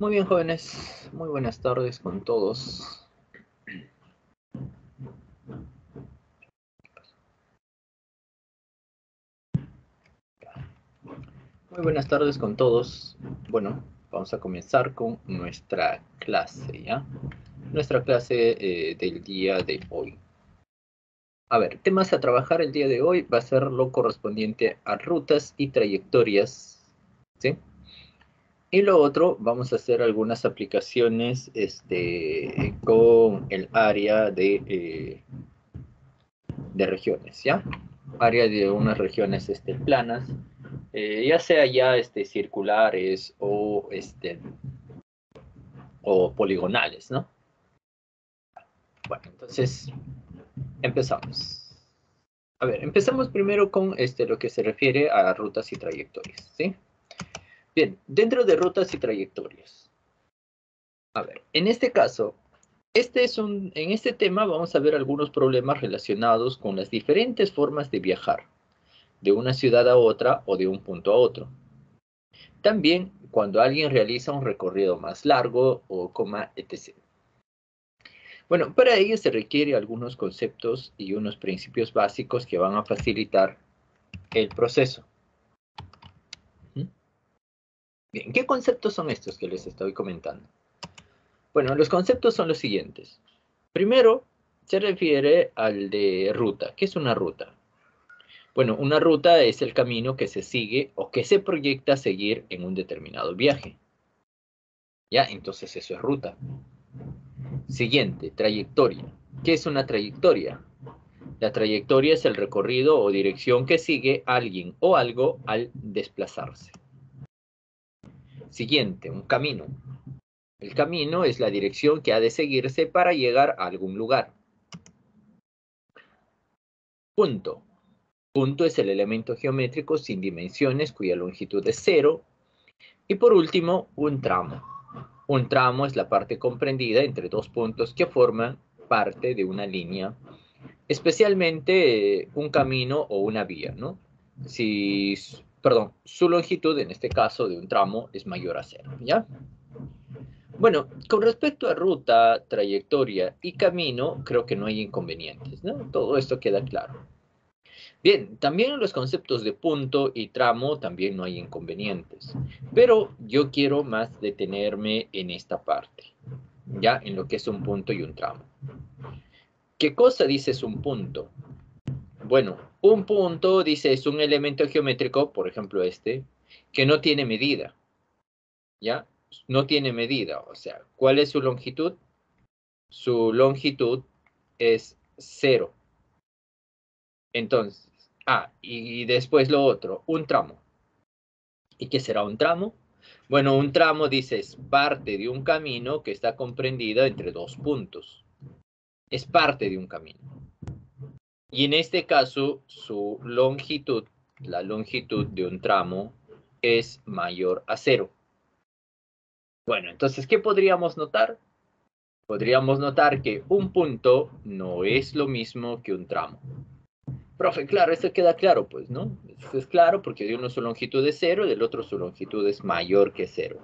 Muy bien, jóvenes. Muy buenas tardes con todos. Muy buenas tardes con todos. Bueno, vamos a comenzar con nuestra clase, ¿ya? Nuestra clase eh, del día de hoy. A ver, temas a trabajar el día de hoy va a ser lo correspondiente a rutas y trayectorias, ¿sí? Y lo otro, vamos a hacer algunas aplicaciones este, con el área de, eh, de regiones, ¿ya? Área de unas regiones este, planas, eh, ya sea ya este, circulares o, este, o poligonales, ¿no? Bueno, entonces empezamos. A ver, empezamos primero con este, lo que se refiere a rutas y trayectorias, ¿sí? Bien, dentro de rutas y trayectorias. A ver, en este caso, este es un, en este tema vamos a ver algunos problemas relacionados con las diferentes formas de viajar, de una ciudad a otra o de un punto a otro. También cuando alguien realiza un recorrido más largo o coma, etc. Bueno, para ello se requiere algunos conceptos y unos principios básicos que van a facilitar el proceso. ¿Qué conceptos son estos que les estoy comentando? Bueno, los conceptos son los siguientes. Primero, se refiere al de ruta. ¿Qué es una ruta? Bueno, una ruta es el camino que se sigue o que se proyecta seguir en un determinado viaje. Ya, entonces eso es ruta. Siguiente, trayectoria. ¿Qué es una trayectoria? La trayectoria es el recorrido o dirección que sigue alguien o algo al desplazarse. Siguiente, un camino. El camino es la dirección que ha de seguirse para llegar a algún lugar. Punto. Punto es el elemento geométrico sin dimensiones cuya longitud es cero. Y por último, un tramo. Un tramo es la parte comprendida entre dos puntos que forman parte de una línea, especialmente eh, un camino o una vía, ¿no? Si perdón, su longitud en este caso de un tramo es mayor a cero, ¿ya? Bueno, con respecto a ruta, trayectoria y camino, creo que no hay inconvenientes, ¿no? Todo esto queda claro. Bien, también en los conceptos de punto y tramo también no hay inconvenientes, pero yo quiero más detenerme en esta parte, ya en lo que es un punto y un tramo. ¿Qué cosa dices un punto? Bueno, un punto, dice, es un elemento geométrico, por ejemplo este, que no tiene medida. ¿Ya? No tiene medida. O sea, ¿cuál es su longitud? Su longitud es cero. Entonces, ah, y después lo otro, un tramo. ¿Y qué será un tramo? Bueno, un tramo, dice, es parte de un camino que está comprendido entre dos puntos. Es parte de un camino. Y en este caso, su longitud, la longitud de un tramo, es mayor a cero. Bueno, entonces, ¿qué podríamos notar? Podríamos notar que un punto no es lo mismo que un tramo. Profe, claro, esto queda claro, pues, ¿no? Esto es claro porque de uno su longitud es cero y del otro su longitud es mayor que cero.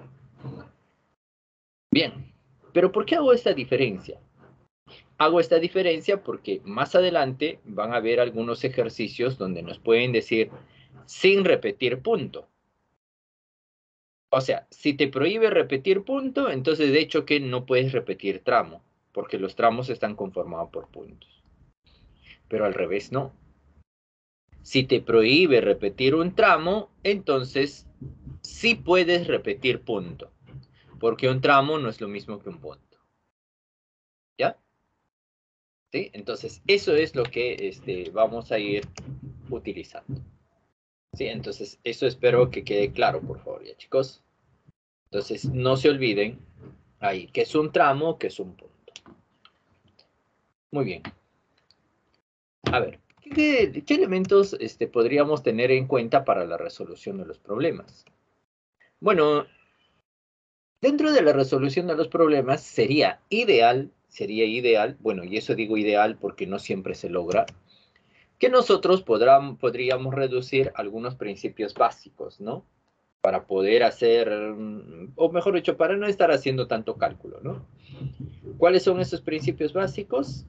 Bien, pero ¿por qué hago esta diferencia? Hago esta diferencia porque más adelante van a haber algunos ejercicios donde nos pueden decir sin repetir punto. O sea, si te prohíbe repetir punto, entonces de hecho que no puedes repetir tramo, porque los tramos están conformados por puntos. Pero al revés no. Si te prohíbe repetir un tramo, entonces sí puedes repetir punto, porque un tramo no es lo mismo que un punto. ¿Ya? ¿Sí? Entonces, eso es lo que este, vamos a ir utilizando. ¿Sí? Entonces, eso espero que quede claro, por favor, ya chicos. Entonces, no se olviden ahí que es un tramo, que es un punto. Muy bien. A ver, ¿qué, elementos este, podríamos tener en cuenta para la resolución de los problemas? Bueno, dentro de la resolución de los problemas sería ideal sería ideal, bueno, y eso digo ideal porque no siempre se logra, que nosotros podríamos reducir algunos principios básicos, ¿no? para poder hacer, o mejor dicho, para no estar haciendo tanto cálculo, ¿no? ¿Cuáles son esos principios básicos?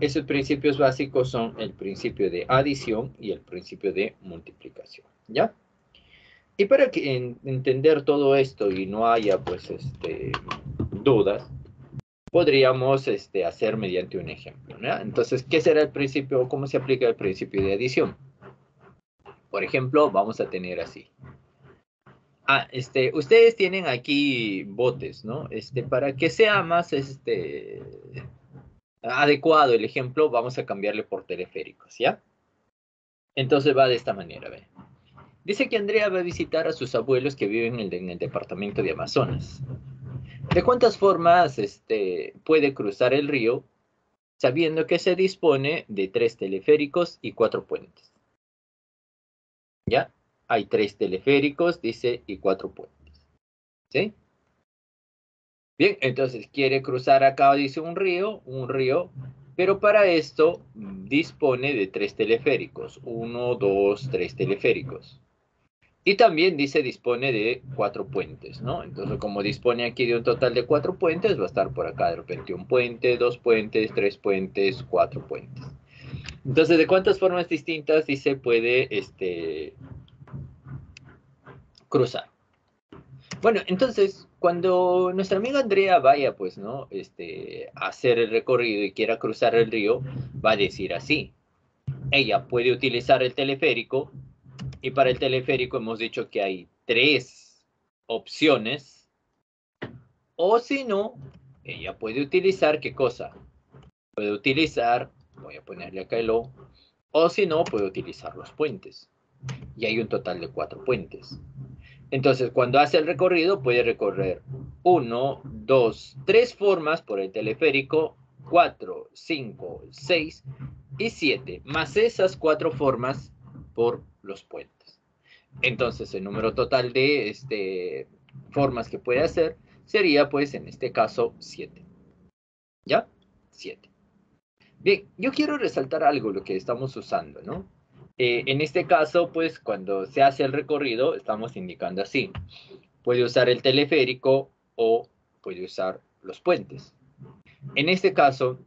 Esos principios básicos son el principio de adición y el principio de multiplicación, ¿ya? Y para que entender todo esto y no haya, pues, este, dudas, podríamos este, hacer mediante un ejemplo. ¿no? Entonces, ¿qué será el principio? ¿Cómo se aplica el principio de adición? Por ejemplo, vamos a tener así. Ah, este, ustedes tienen aquí botes, ¿no? Este, para que sea más este, adecuado el ejemplo, vamos a cambiarle por teleféricos, ¿ya? Entonces va de esta manera, ¿ve? Dice que Andrea va a visitar a sus abuelos que viven en el, en el departamento de Amazonas. ¿De cuántas formas este, puede cruzar el río sabiendo que se dispone de tres teleféricos y cuatro puentes? ¿Ya? Hay tres teleféricos, dice, y cuatro puentes. ¿Sí? Bien, entonces quiere cruzar acá, dice un río, un río, pero para esto dispone de tres teleféricos. Uno, dos, tres teleféricos. Y también dice dispone de cuatro puentes, ¿no? Entonces, como dispone aquí de un total de cuatro puentes, va a estar por acá de repente un puente, dos puentes, tres puentes, cuatro puentes. Entonces, ¿de cuántas formas distintas dice puede este, cruzar? Bueno, entonces, cuando nuestra amiga Andrea vaya, pues, ¿no? Este, a hacer el recorrido y quiera cruzar el río, va a decir así. Ella puede utilizar el teleférico y para el teleférico hemos dicho que hay tres opciones. O si no, ella puede utilizar, ¿qué cosa? Puede utilizar, voy a ponerle acá el O, o si no, puede utilizar los puentes. Y hay un total de cuatro puentes. Entonces, cuando hace el recorrido, puede recorrer uno, dos, tres formas por el teleférico, cuatro, cinco, seis y siete, más esas cuatro formas por los puentes. Entonces, el número total de este, formas que puede hacer sería, pues, en este caso, 7. ¿Ya? 7. Bien, yo quiero resaltar algo, lo que estamos usando, ¿no? Eh, en este caso, pues, cuando se hace el recorrido, estamos indicando así. Puede usar el teleférico o puede usar los puentes. En este caso,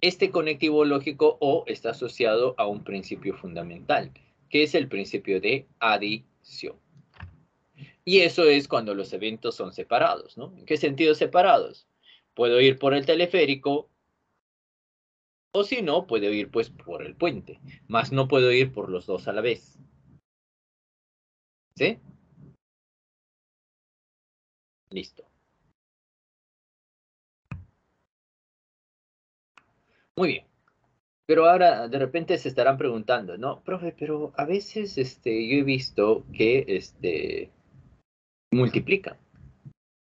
este conectivo lógico o está asociado a un principio fundamental, que es el principio de adición. Y eso es cuando los eventos son separados, ¿no? ¿En qué sentido separados? Puedo ir por el teleférico o si no, puedo ir pues por el puente, más no puedo ir por los dos a la vez. ¿Sí? Listo. Muy bien. Pero ahora de repente se estarán preguntando, ¿no? Profe, pero a veces este, yo he visto que este, multiplica.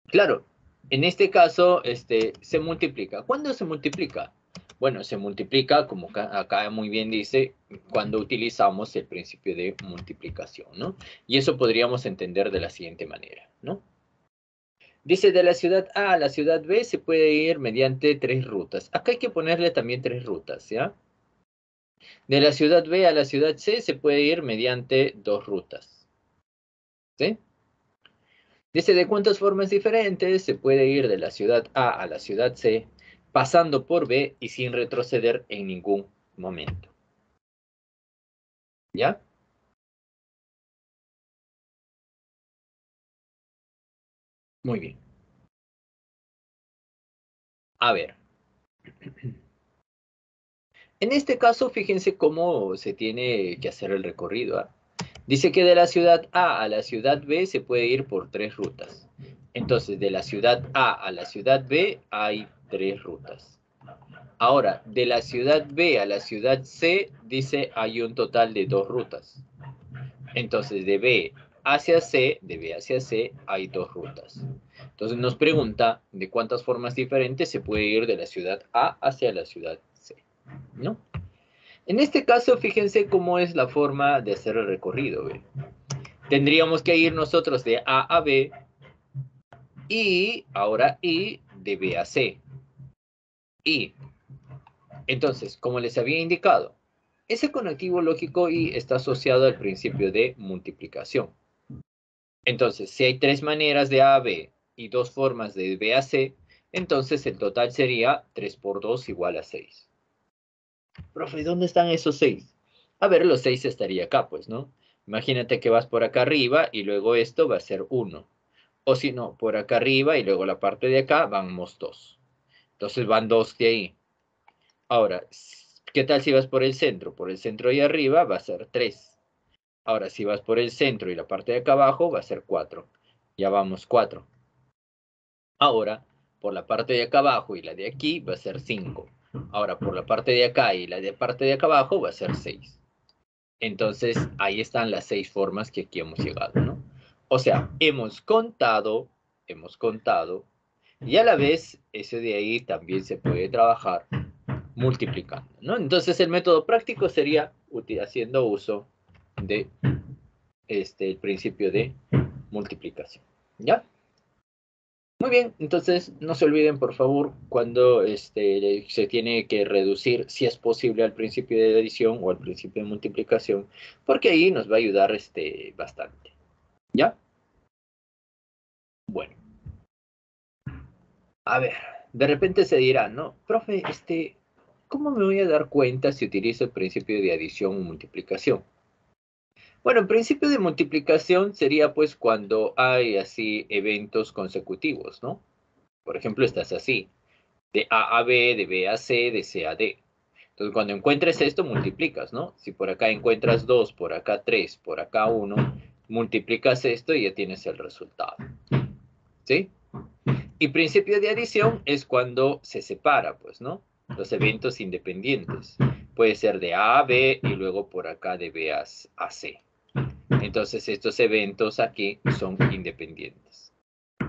Claro, en este caso este, se multiplica. ¿Cuándo se multiplica? Bueno, se multiplica, como acá muy bien dice, cuando utilizamos el principio de multiplicación, ¿no? Y eso podríamos entender de la siguiente manera, ¿no? Dice, de la ciudad A a la ciudad B se puede ir mediante tres rutas. Acá hay que ponerle también tres rutas, ¿ya? De la ciudad B a la ciudad C se puede ir mediante dos rutas. ¿Sí? Dice, ¿de cuántas formas diferentes se puede ir de la ciudad A a la ciudad C, pasando por B y sin retroceder en ningún momento? ¿Ya? Muy bien. A ver. En este caso, fíjense cómo se tiene que hacer el recorrido. ¿ah? Dice que de la ciudad A a la ciudad B se puede ir por tres rutas. Entonces, de la ciudad A a la ciudad B hay tres rutas. Ahora, de la ciudad B a la ciudad C, dice hay un total de dos rutas. Entonces, de B hacia C, de B hacia C, hay dos rutas. Entonces nos pregunta de cuántas formas diferentes se puede ir de la ciudad A hacia la ciudad ¿no? En este caso, fíjense cómo es la forma de hacer el recorrido, Tendríamos que ir nosotros de A a B y ahora I de B a C. Y, entonces, como les había indicado, ese conectivo lógico I está asociado al principio de multiplicación. Entonces, si hay tres maneras de A a B y dos formas de B a C, entonces el total sería 3 por 2 igual a 6. Profe, ¿dónde están esos 6? A ver, los 6 estaría acá, pues, ¿no? Imagínate que vas por acá arriba y luego esto va a ser 1. O si no, por acá arriba y luego la parte de acá vamos 2. Entonces van 2 de ahí. Ahora, ¿qué tal si vas por el centro? Por el centro y arriba va a ser 3. Ahora, si vas por el centro y la parte de acá abajo va a ser 4. Ya vamos 4. Ahora, por la parte de acá abajo y la de aquí va a ser 5. Ahora, por la parte de acá y la de parte de acá abajo va a ser 6. Entonces, ahí están las seis formas que aquí hemos llegado, ¿no? O sea, hemos contado, hemos contado, y a la vez, ese de ahí también se puede trabajar multiplicando, ¿no? Entonces, el método práctico sería haciendo uso de este, el principio de multiplicación, ¿ya? Muy bien, entonces no se olviden, por favor, cuando este, se tiene que reducir, si es posible, al principio de adición o al principio de multiplicación, porque ahí nos va a ayudar este, bastante. ¿Ya? Bueno. A ver, de repente se dirá, ¿no? Profe, este, ¿cómo me voy a dar cuenta si utilizo el principio de adición o multiplicación? Bueno, en principio de multiplicación sería pues cuando hay así eventos consecutivos, ¿no? Por ejemplo, estás así, de A a B, de B a C, de C a D. Entonces, cuando encuentres esto, multiplicas, ¿no? Si por acá encuentras 2, por acá 3, por acá 1, multiplicas esto y ya tienes el resultado. ¿Sí? Y principio de adición es cuando se separa, pues, ¿no? Los eventos independientes. Puede ser de A a B y luego por acá de B a C. Entonces, estos eventos aquí son independientes.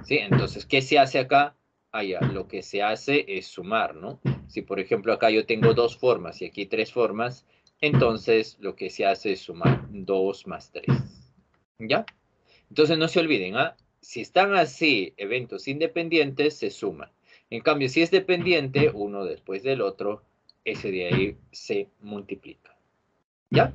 ¿Sí? Entonces, ¿qué se hace acá? Allá, ah, lo que se hace es sumar, ¿no? Si, por ejemplo, acá yo tengo dos formas y aquí tres formas, entonces lo que se hace es sumar 2 más 3. ¿Ya? Entonces, no se olviden, ¿ah? Si están así eventos independientes, se suman. En cambio, si es dependiente, uno después del otro, ese de ahí se multiplica. ¿Ya?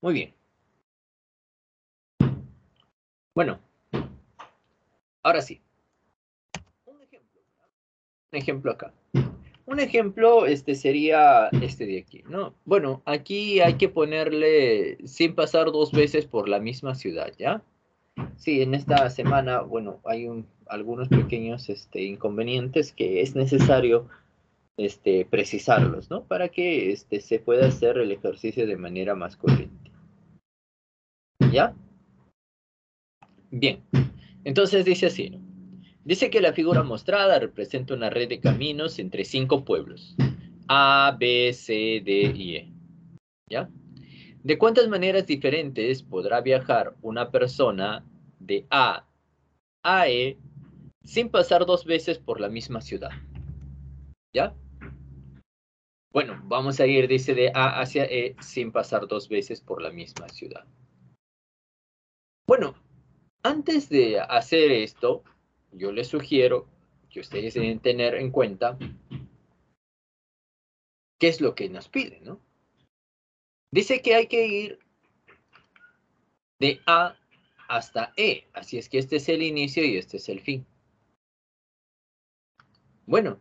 Muy bien. Bueno, ahora sí. Un ejemplo, un ejemplo acá. Un ejemplo este sería este de aquí, ¿no? Bueno, aquí hay que ponerle sin pasar dos veces por la misma ciudad, ¿ya? Sí, en esta semana, bueno, hay algunos pequeños este, inconvenientes que es necesario este, precisarlos, ¿no? Para que este, se pueda hacer el ejercicio de manera más corriente. ¿Ya? Bien, entonces dice así, Dice que la figura mostrada representa una red de caminos entre cinco pueblos, A, B, C, D y E. ¿Ya? ¿De cuántas maneras diferentes podrá viajar una persona de A a E sin pasar dos veces por la misma ciudad? ¿Ya? Bueno, vamos a ir, dice, de A hacia E sin pasar dos veces por la misma ciudad. Bueno, antes de hacer esto, yo les sugiero que ustedes deben tener en cuenta qué es lo que nos pide, ¿no? Dice que hay que ir de A hasta E, así es que este es el inicio y este es el fin. Bueno,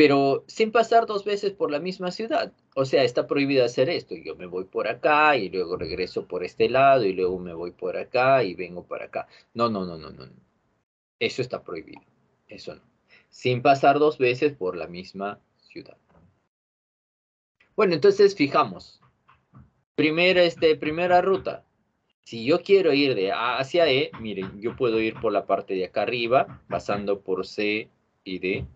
pero sin pasar dos veces por la misma ciudad. O sea, está prohibido hacer esto. Yo me voy por acá y luego regreso por este lado y luego me voy por acá y vengo por acá. No, no, no, no, no. Eso está prohibido. Eso no. Sin pasar dos veces por la misma ciudad. Bueno, entonces fijamos. Primera, este, primera ruta. Si yo quiero ir de A hacia E, miren, yo puedo ir por la parte de acá arriba, pasando por C y D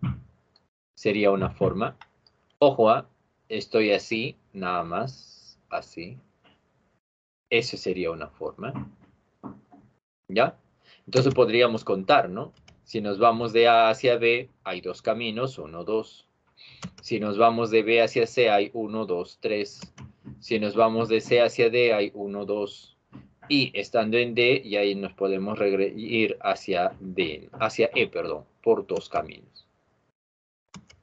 sería una forma. Ojo, ¿ah? estoy así, nada más, así. Eso sería una forma. ¿Ya? Entonces podríamos contar, ¿no? Si nos vamos de A hacia B, hay dos caminos, uno, dos. Si nos vamos de B hacia C, hay uno, dos, tres. Si nos vamos de C hacia D, hay uno, dos. Y estando en D, y ahí nos podemos ir hacia D, hacia E, perdón, por dos caminos.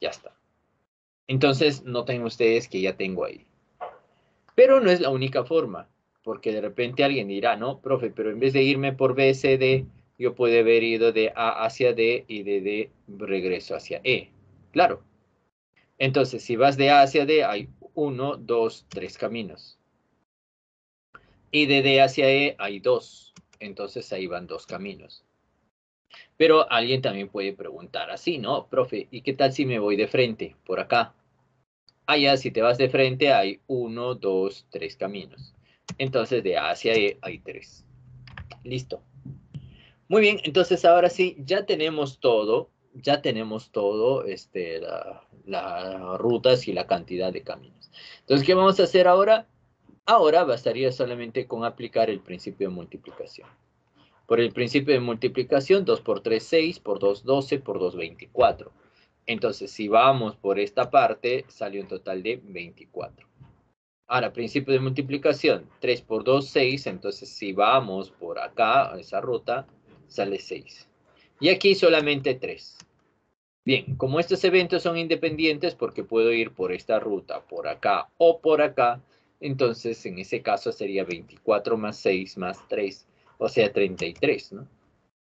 Ya está. Entonces, noten ustedes que ya tengo ahí. Pero no es la única forma, porque de repente alguien dirá, no, profe, pero en vez de irme por BCD, yo puedo haber ido de A hacia D y de D regreso hacia E. Claro. Entonces, si vas de A hacia D, hay uno, dos, tres caminos. Y de D hacia E hay dos. Entonces ahí van dos caminos. Pero alguien también puede preguntar así, ¿no? Profe, ¿y qué tal si me voy de frente, por acá? Allá, si te vas de frente, hay uno, dos, tres caminos. Entonces, de A hacia E hay tres. Listo. Muy bien, entonces ahora sí, ya tenemos todo, ya tenemos todo, este, las rutas y la cantidad de caminos. Entonces, ¿qué vamos a hacer ahora? Ahora bastaría solamente con aplicar el principio de multiplicación. Por el principio de multiplicación, 2 por 3, 6, por 2, 12, por 2, 24. Entonces, si vamos por esta parte, sale un total de 24. Ahora, principio de multiplicación, 3 por 2, 6. Entonces, si vamos por acá, esa ruta, sale 6. Y aquí solamente 3. Bien, como estos eventos son independientes, porque puedo ir por esta ruta, por acá o por acá, entonces en ese caso sería 24 más 6 más 3, o sea 33, ¿no?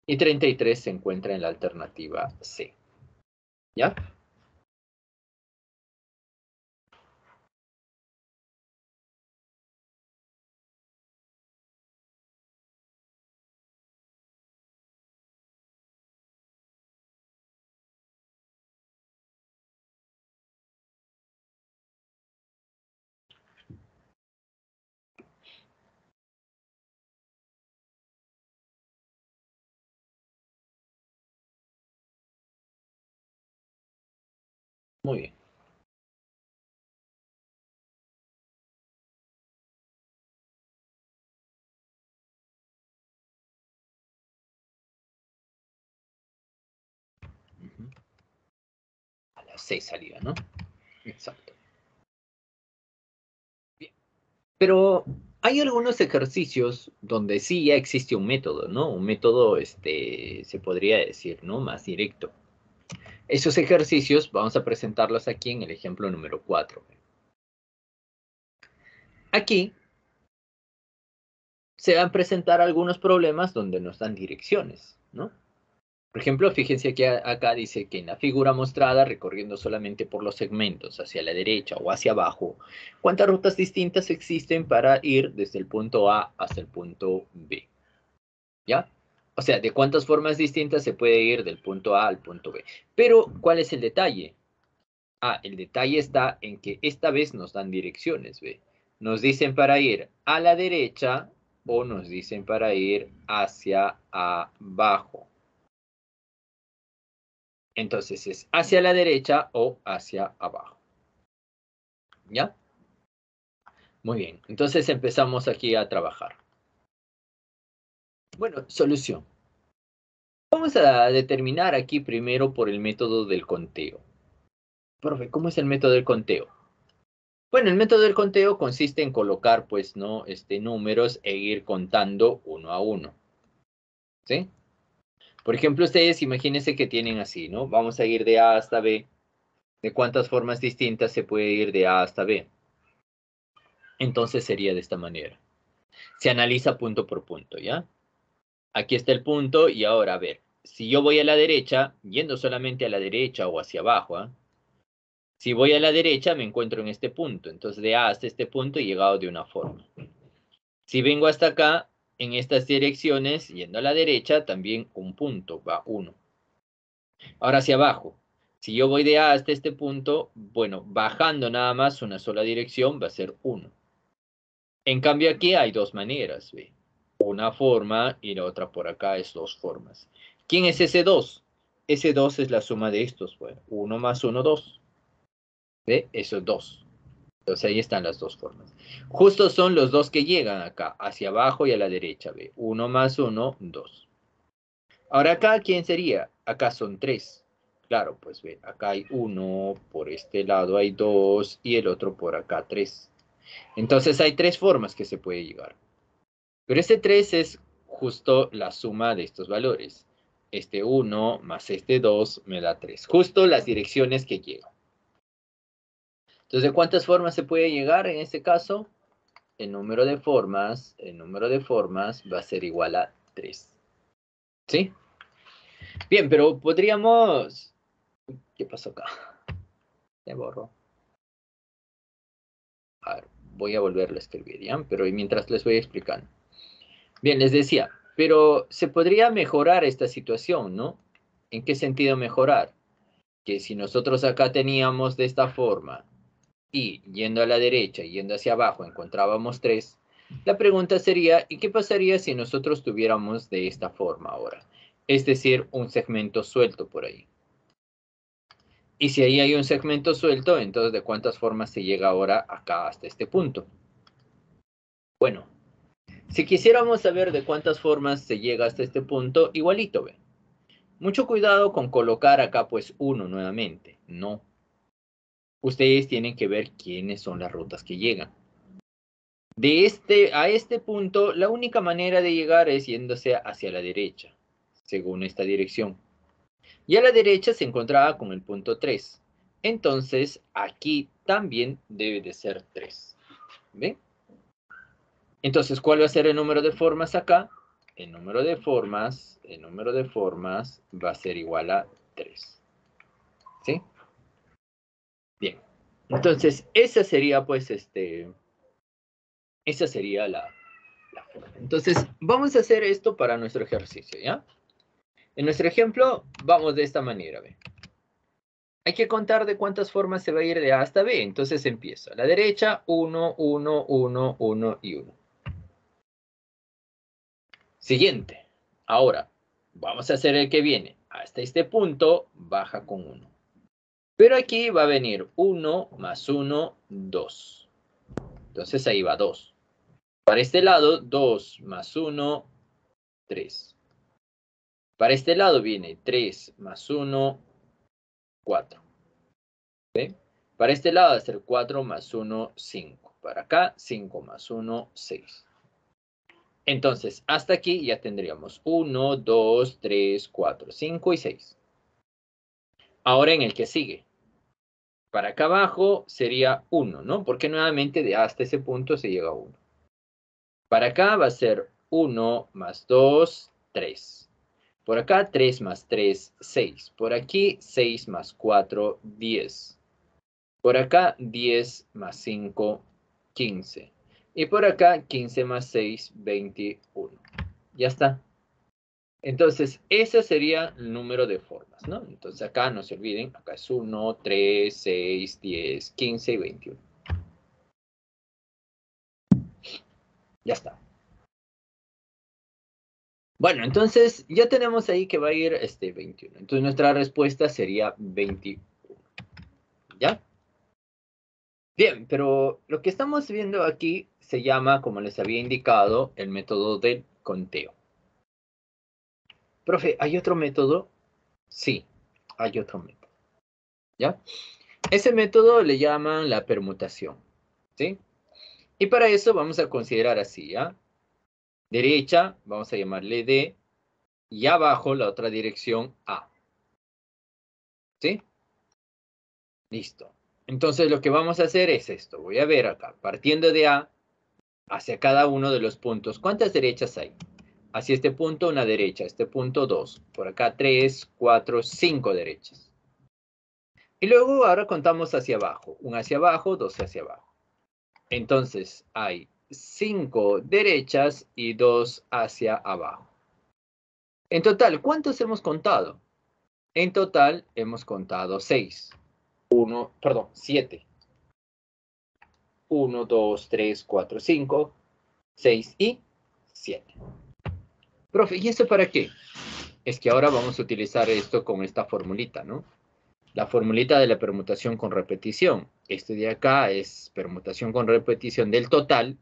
Y 33 se encuentra en la alternativa C. ¿Ya? Muy bien. A las seis salía, ¿no? Exacto. Bien. Pero hay algunos ejercicios donde sí ya existe un método, ¿no? Un método, este, se podría decir, ¿no? Más directo. Esos ejercicios vamos a presentarlos aquí en el ejemplo número 4. Aquí se van a presentar algunos problemas donde nos dan direcciones, ¿no? Por ejemplo, fíjense que acá dice que en la figura mostrada, recorriendo solamente por los segmentos hacia la derecha o hacia abajo, ¿cuántas rutas distintas existen para ir desde el punto A hasta el punto B? ¿Ya? O sea, de cuántas formas distintas se puede ir del punto A al punto B. Pero, ¿cuál es el detalle? Ah, el detalle está en que esta vez nos dan direcciones, ¿ve? Nos dicen para ir a la derecha o nos dicen para ir hacia abajo. Entonces es hacia la derecha o hacia abajo. ¿Ya? Muy bien, entonces empezamos aquí a trabajar. Bueno, solución. Vamos a determinar aquí primero por el método del conteo. Profe, ¿cómo es el método del conteo? Bueno, el método del conteo consiste en colocar, pues, ¿no? Este, números e ir contando uno a uno. ¿Sí? Por ejemplo, ustedes imagínense que tienen así, ¿no? Vamos a ir de A hasta B. ¿De cuántas formas distintas se puede ir de A hasta B? Entonces sería de esta manera. Se analiza punto por punto, ¿ya? Aquí está el punto y ahora a ver, si yo voy a la derecha, yendo solamente a la derecha o hacia abajo, ¿ah? si voy a la derecha me encuentro en este punto, entonces de A hasta este punto he llegado de una forma. Si vengo hasta acá, en estas direcciones, yendo a la derecha, también un punto, va uno. Ahora hacia abajo, si yo voy de A hasta este punto, bueno, bajando nada más una sola dirección va a ser uno. En cambio aquí hay dos maneras, ¿ve? Una forma y la otra por acá es dos formas. ¿Quién es ese 2? Ese 2 es la suma de estos. Bueno, 1 más 1, 2. ¿Ve? Eso es 2. Entonces ahí están las dos formas. Justo son los dos que llegan acá, hacia abajo y a la derecha. ¿Ve? 1 más 1, 2. Ahora acá, ¿quién sería? Acá son 3. Claro, pues ve, acá hay 1, por este lado hay 2 y el otro por acá 3. Entonces hay tres formas que se puede llegar. Pero este 3 es justo la suma de estos valores. Este 1 más este 2 me da 3. Justo las direcciones que llegan. Entonces, ¿cuántas formas se puede llegar en este caso? El número de formas, el número de formas va a ser igual a 3. ¿Sí? Bien, pero podríamos... ¿Qué pasó acá? Se borró. A ver, voy a volverlo a escribir, ¿ya? Pero mientras les voy explicando. Bien, les decía, pero se podría mejorar esta situación, ¿no? ¿En qué sentido mejorar? Que si nosotros acá teníamos de esta forma y yendo a la derecha yendo hacia abajo encontrábamos 3, la pregunta sería, ¿y qué pasaría si nosotros tuviéramos de esta forma ahora? Es decir, un segmento suelto por ahí. Y si ahí hay un segmento suelto, entonces ¿de cuántas formas se llega ahora acá hasta este punto? Bueno, si quisiéramos saber de cuántas formas se llega hasta este punto, igualito, ve. Mucho cuidado con colocar acá pues 1 nuevamente, no. Ustedes tienen que ver quiénes son las rutas que llegan. De este a este punto, la única manera de llegar es yéndose hacia la derecha, según esta dirección. Y a la derecha se encontraba con el punto 3. Entonces, aquí también debe de ser 3. ¿Ven? Entonces, ¿cuál va a ser el número de formas acá? El número de formas, el número de formas va a ser igual a 3. ¿Sí? Bien. Entonces, esa sería, pues, este... Esa sería la, forma. Entonces, vamos a hacer esto para nuestro ejercicio, ¿ya? En nuestro ejemplo, vamos de esta manera. ¿ve? Hay que contar de cuántas formas se va a ir de A hasta B. Entonces empiezo. A la derecha, 1, 1, 1, 1 y 1. Siguiente. Ahora, vamos a hacer el que viene. Hasta este punto, baja con 1. Pero aquí va a venir 1 más 1, 2. Entonces ahí va 2. Para este lado, 2 más 1, 3. Para este lado viene 3 más 1, 4. ¿Ve? Para este lado va a ser 4 más 1, 5. Para acá, 5 más 1, 6. Entonces, hasta aquí ya tendríamos 1, 2, 3, 4, 5 y 6. Ahora en el que sigue. Para acá abajo sería 1, ¿no? Porque nuevamente de hasta ese punto se llega a 1. Para acá va a ser 1 más 2, 3. Por acá 3 más 3, 6. Por aquí 6 más 4, 10. Por acá 10 más 5, 15. Y por acá 15 más 6, 21. Ya está. Entonces, ese sería el número de formas, ¿no? Entonces acá no se olviden, acá es 1, 3, 6, 10, 15 y 21. Ya está. Bueno, entonces ya tenemos ahí que va a ir este 21. Entonces nuestra respuesta sería 21. ¿Ya? Bien, pero lo que estamos viendo aquí se llama, como les había indicado, el método del conteo. Profe, ¿hay otro método? Sí, hay otro método. ¿Ya? Ese método le llaman la permutación. ¿Sí? Y para eso vamos a considerar así, ¿ya? derecha, vamos a llamarle D, y abajo la otra dirección A. ¿Sí? Listo. Entonces lo que vamos a hacer es esto. Voy a ver acá, partiendo de A hacia cada uno de los puntos. ¿Cuántas derechas hay? Hacia este punto una derecha, este punto dos. Por acá tres, cuatro, cinco derechas. Y luego ahora contamos hacia abajo. Un hacia abajo, dos hacia abajo. Entonces hay 5 derechas y 2 hacia abajo. En total, ¿cuántos hemos contado? En total hemos contado 6. 1, perdón, 7. 1, 2, 3, 4, 5, 6 y 7. Profe, ¿y esto para qué? Es que ahora vamos a utilizar esto con esta formulita, ¿no? La formulita de la permutación con repetición. Este de acá es permutación con repetición del total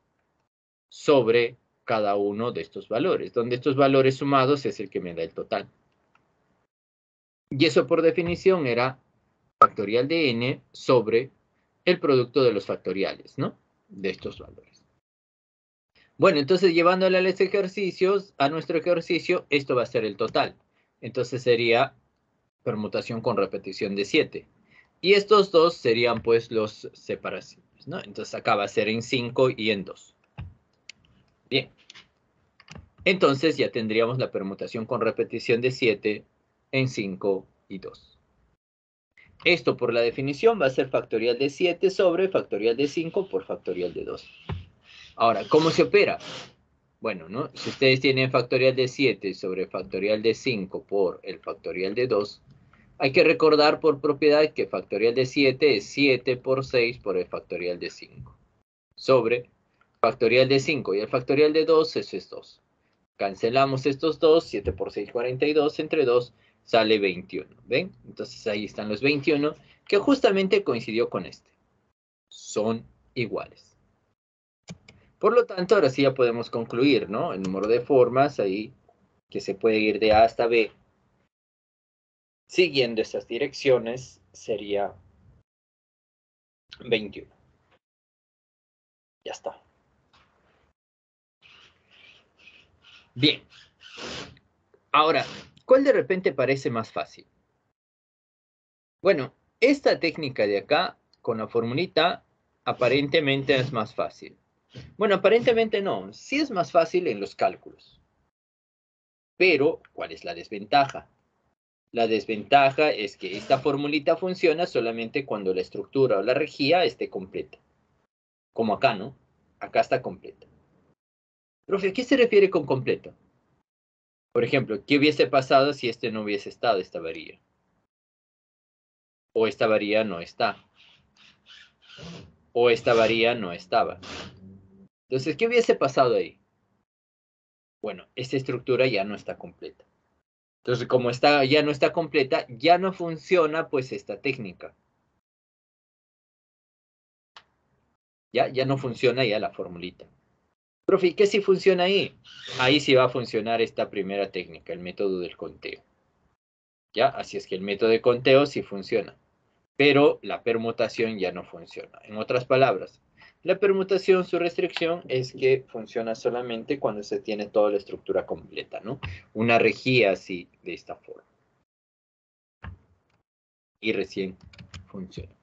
sobre cada uno de estos valores, donde estos valores sumados es el que me da el total. Y eso por definición era factorial de n sobre el producto de los factoriales, ¿no? De estos valores. Bueno, entonces llevándole a los ejercicios, a nuestro ejercicio, esto va a ser el total. Entonces sería permutación con repetición de 7. Y estos dos serían pues los separaciones, ¿no? Entonces acá va a ser en 5 y en 2. Bien. Entonces ya tendríamos la permutación con repetición de 7 en 5 y 2. Esto por la definición va a ser factorial de 7 sobre factorial de 5 por factorial de 2. Ahora, ¿cómo se opera? Bueno, ¿no? Si ustedes tienen factorial de 7 sobre factorial de 5 por el factorial de 2, hay que recordar por propiedad que factorial de 7 es 7 por 6 por el factorial de 5. Sobre factorial de 5 y el factorial de 2, eso es 2. Cancelamos estos dos, 7 por 6, 42, entre 2 sale 21. ¿Ven? Entonces ahí están los 21, que justamente coincidió con este. Son iguales. Por lo tanto, ahora sí ya podemos concluir, ¿no? El número de formas ahí, que se puede ir de A hasta B, siguiendo estas direcciones, sería 21. Ya está. Bien. Ahora, ¿cuál de repente parece más fácil? Bueno, esta técnica de acá, con la formulita, aparentemente es más fácil. Bueno, aparentemente no. Sí es más fácil en los cálculos. Pero, ¿cuál es la desventaja? La desventaja es que esta formulita funciona solamente cuando la estructura o la regía esté completa. Como acá, ¿no? Acá está completa. Profe, ¿qué se refiere con completo? Por ejemplo, ¿qué hubiese pasado si este no hubiese estado, esta varilla? O esta varilla no está. O esta varilla no estaba. Entonces, ¿qué hubiese pasado ahí? Bueno, esta estructura ya no está completa. Entonces, como está, ya no está completa, ya no funciona pues esta técnica. Ya, ya no funciona ya la formulita. Profe, ¿qué si funciona ahí? Ahí sí va a funcionar esta primera técnica, el método del conteo. ¿Ya? Así es que el método de conteo sí funciona, pero la permutación ya no funciona. En otras palabras, la permutación, su restricción es que funciona solamente cuando se tiene toda la estructura completa, ¿no? Una regía así, de esta forma. Y recién funciona.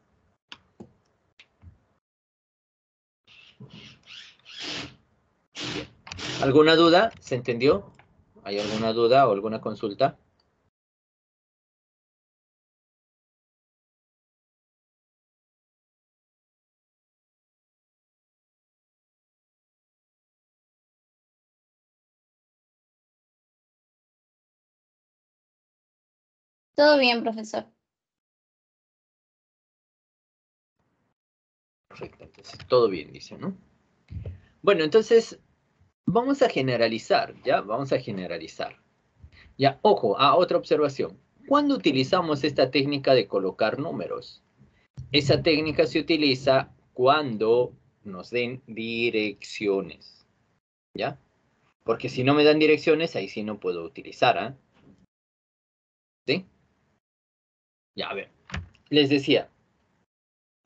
¿Alguna duda? ¿Se entendió? ¿Hay alguna duda o alguna consulta? Todo bien, profesor. Perfecto, entonces todo bien, dice, ¿no? Bueno, entonces Vamos a generalizar, ¿ya? Vamos a generalizar. Ya, ojo, a otra observación. ¿Cuándo utilizamos esta técnica de colocar números? Esa técnica se utiliza cuando nos den direcciones, ¿ya? Porque si no me dan direcciones, ahí sí no puedo utilizar, ¿ah? ¿Sí? Ya, a ver. Les decía,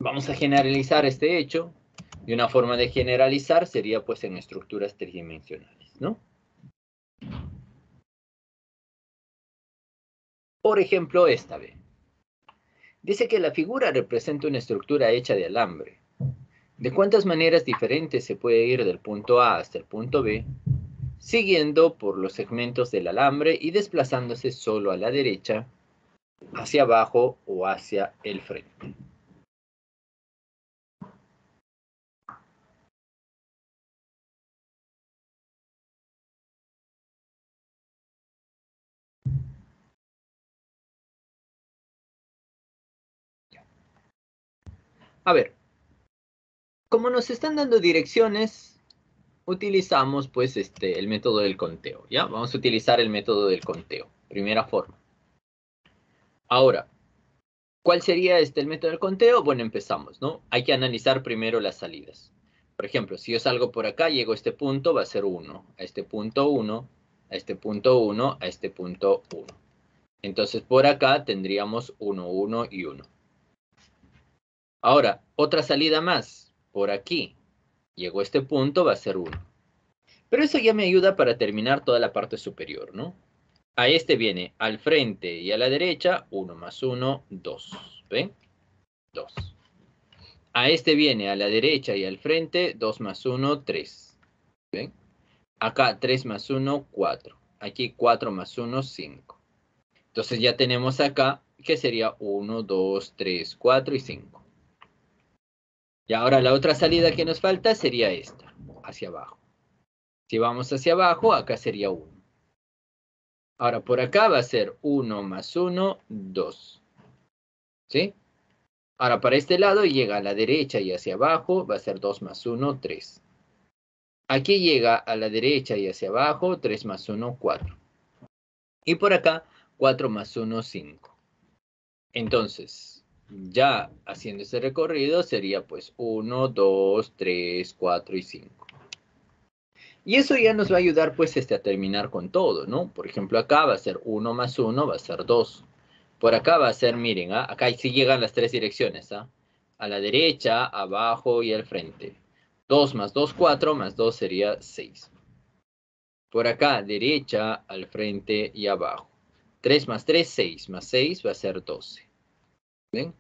vamos a generalizar este hecho y una forma de generalizar sería pues en estructuras tridimensionales, ¿no? Por ejemplo, esta vez. Dice que la figura representa una estructura hecha de alambre. ¿De cuántas maneras diferentes se puede ir del punto A hasta el punto B? Siguiendo por los segmentos del alambre y desplazándose solo a la derecha, hacia abajo o hacia el frente. A ver, como nos están dando direcciones, utilizamos pues este, el método del conteo, ¿ya? Vamos a utilizar el método del conteo, primera forma. Ahora, ¿cuál sería este el método del conteo? Bueno, empezamos, ¿no? Hay que analizar primero las salidas. Por ejemplo, si yo salgo por acá, llego a este punto, va a ser 1, a este punto 1, a este punto 1, a este punto 1. Entonces por acá tendríamos 1, 1 y 1. Ahora, otra salida más, por aquí. Llegó a este punto, va a ser 1. Pero eso ya me ayuda para terminar toda la parte superior, ¿no? A este viene al frente y a la derecha, 1 más 1, 2. ¿Ven? 2. A este viene a la derecha y al frente 2 más 1, 3. ¿Ven? Acá 3 más 1, 4. Aquí 4 más 1, 5. Entonces ya tenemos acá que sería 1, 2, 3, 4 y 5. Y ahora la otra salida que nos falta sería esta, hacia abajo. Si vamos hacia abajo, acá sería 1. Ahora por acá va a ser 1 más 1, 2. ¿Sí? Ahora para este lado llega a la derecha y hacia abajo, va a ser 2 más 1, 3. Aquí llega a la derecha y hacia abajo, 3 más 1, 4. Y por acá, 4 más 1, 5. Entonces, ya haciendo ese recorrido sería pues 1, 2, 3, 4 y 5. Y eso ya nos va a ayudar pues este, a terminar con todo, ¿no? Por ejemplo, acá va a ser 1 más 1, va a ser 2. Por acá va a ser, miren, ¿ah? acá sí llegan las tres direcciones, ¿ah? A la derecha, abajo y al frente. 2 más 2, 4, más 2 sería 6. Por acá, derecha, al frente y abajo. 3 más 3, 6, más 6 va a ser 12. ¿Ven?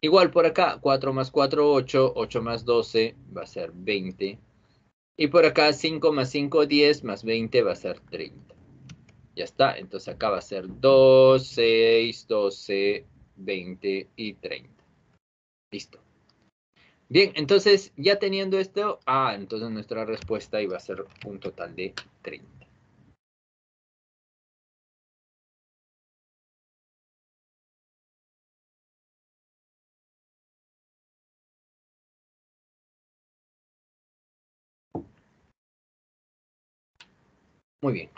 Igual por acá, 4 más 4, 8, 8 más 12 va a ser 20. Y por acá, 5 más 5, 10, más 20 va a ser 30. Ya está, entonces acá va a ser 2, 6, 12, 20 y 30. Listo. Bien, entonces ya teniendo esto, ah, entonces nuestra respuesta iba a ser un total de 30. Muy bien.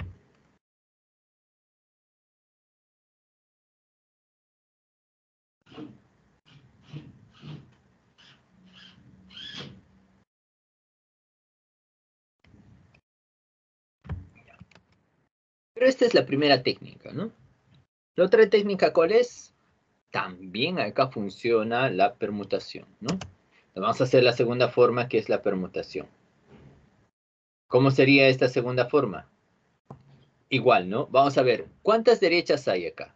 Pero esta es la primera técnica, ¿no? La otra técnica, ¿cuál es? También acá funciona la permutación, ¿no? Vamos a hacer la segunda forma, que es la permutación. ¿Cómo sería esta segunda forma? Igual, ¿no? Vamos a ver, ¿cuántas derechas hay acá?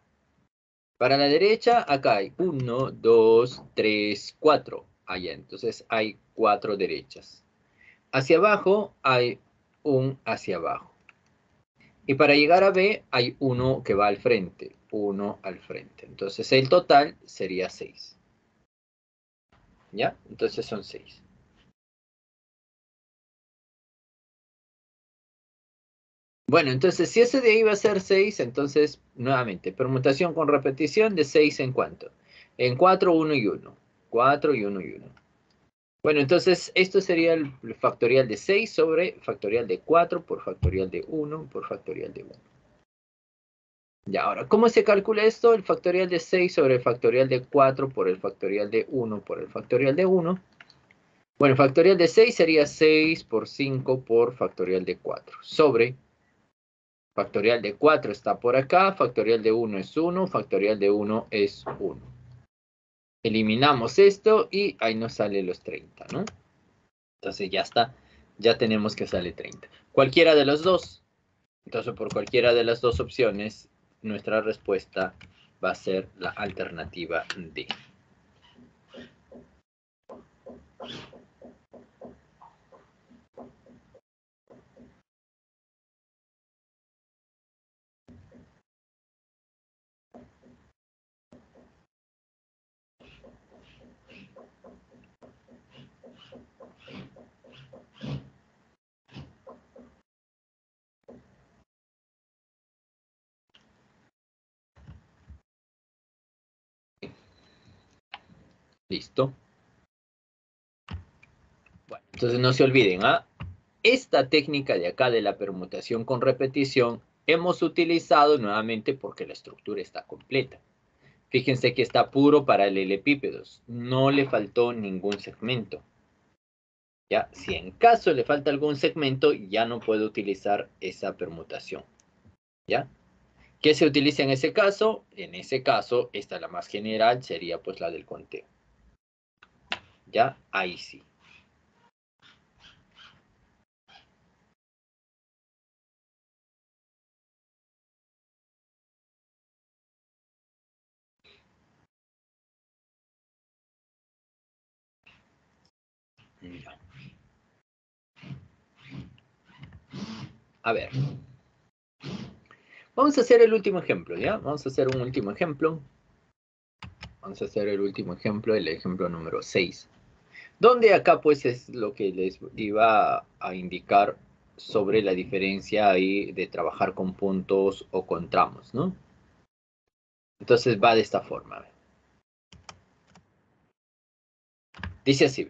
Para la derecha, acá hay 1, 2, 3, 4. Allá, entonces hay cuatro derechas. Hacia abajo hay un hacia abajo. Y para llegar a B hay uno que va al frente, uno al frente. Entonces el total sería 6. ¿Ya? Entonces son 6. Bueno, entonces si ese de ahí va a ser 6, entonces nuevamente, permutación con repetición de 6 en cuánto? En 4, 1 y 1. 4 y 1 y 1. Bueno, entonces esto sería el factorial de 6 sobre factorial de 4 por factorial de 1 por factorial de 1. Ya, ahora, ¿cómo se calcula esto? El factorial de 6 sobre el factorial de 4 por el factorial de 1 por el factorial de 1. Bueno, factorial de 6 sería 6 por 5 por factorial de 4 sobre factorial de 4 está por acá, factorial de 1 es 1, factorial de 1 es 1. Eliminamos esto y ahí nos sale los 30, ¿no? Entonces ya está, ya tenemos que sale 30. Cualquiera de los dos. Entonces por cualquiera de las dos opciones, nuestra respuesta va a ser la alternativa D. Listo. Bueno, entonces no se olviden, ¿ah? Esta técnica de acá de la permutación con repetición hemos utilizado nuevamente porque la estructura está completa. Fíjense que está puro paralelepípedos, no le faltó ningún segmento. Ya, si en caso le falta algún segmento, ya no puedo utilizar esa permutación. ¿Ya? ¿Qué se utiliza en ese caso? En ese caso, esta la más general, sería pues la del conteo. Ya, ahí sí. A ver. Vamos a hacer el último ejemplo, ¿ya? Vamos a hacer un último ejemplo. Vamos a hacer el último ejemplo, el ejemplo número 6. Donde acá pues es lo que les iba a indicar sobre la diferencia ahí de trabajar con puntos o con tramos, ¿no? Entonces va de esta forma. Dice así.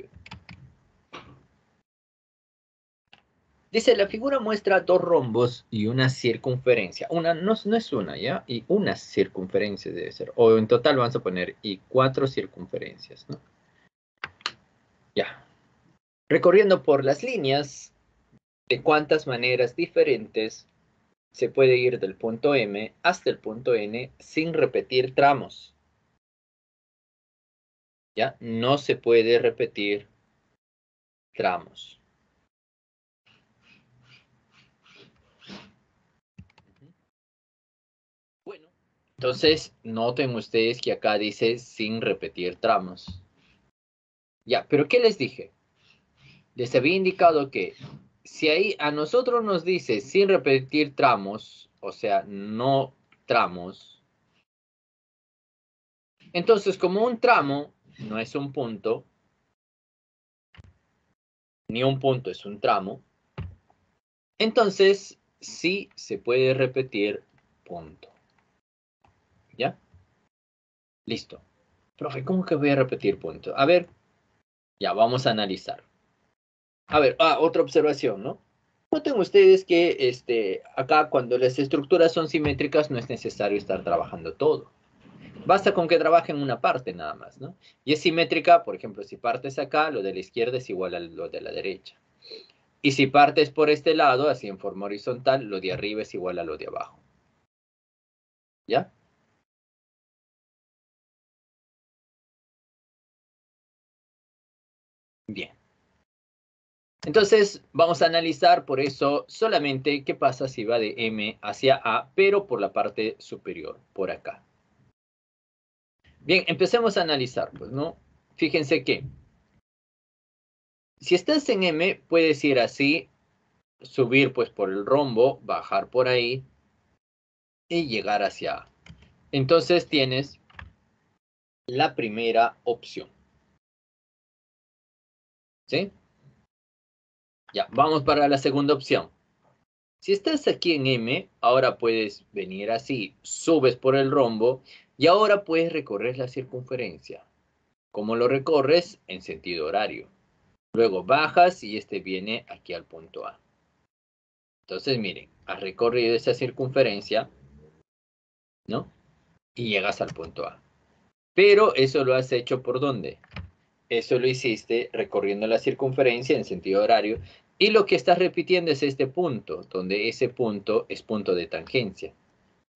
Dice, la figura muestra dos rombos y una circunferencia. Una no, no, es una, ¿ya? Y una circunferencia debe ser. O en total vamos a poner y cuatro circunferencias, ¿no? Ya. Recorriendo por las líneas, de cuántas maneras diferentes se puede ir del punto M hasta el punto N sin repetir tramos. ¿Ya? No se puede repetir tramos. Bueno, entonces noten ustedes que acá dice sin repetir tramos. Ya, pero ¿qué les dije? Les había indicado que si ahí a nosotros nos dice sin repetir tramos, o sea, no tramos, entonces como un tramo no es un punto, ni un punto es un tramo, entonces sí se puede repetir punto. ¿Ya? Listo. Profe, ¿cómo que voy a repetir punto? A ver, ya vamos a analizar. A ver, ah, otra observación, ¿no? Noten ustedes que este, acá cuando las estructuras son simétricas no es necesario estar trabajando todo. Basta con que trabajen una parte nada más, ¿no? Y es simétrica, por ejemplo, si partes acá, lo de la izquierda es igual a lo de la derecha. Y si partes por este lado, así en forma horizontal, lo de arriba es igual a lo de abajo. ¿Ya? Bien. Entonces, vamos a analizar por eso solamente qué pasa si va de M hacia A, pero por la parte superior, por acá. Bien, empecemos a analizar, pues, ¿no? Fíjense que si estás en M, puedes ir así, subir pues por el rombo, bajar por ahí y llegar hacia A. Entonces tienes la primera opción. ¿Sí? Ya, vamos para la segunda opción. Si estás aquí en M, ahora puedes venir así, subes por el rombo y ahora puedes recorrer la circunferencia. ¿Cómo lo recorres? En sentido horario. Luego bajas y este viene aquí al punto A. Entonces, miren, has recorrido esa circunferencia, ¿no? Y llegas al punto A. Pero eso lo has hecho por dónde? Eso lo hiciste recorriendo la circunferencia en sentido horario y lo que estás repitiendo es este punto, donde ese punto es punto de tangencia.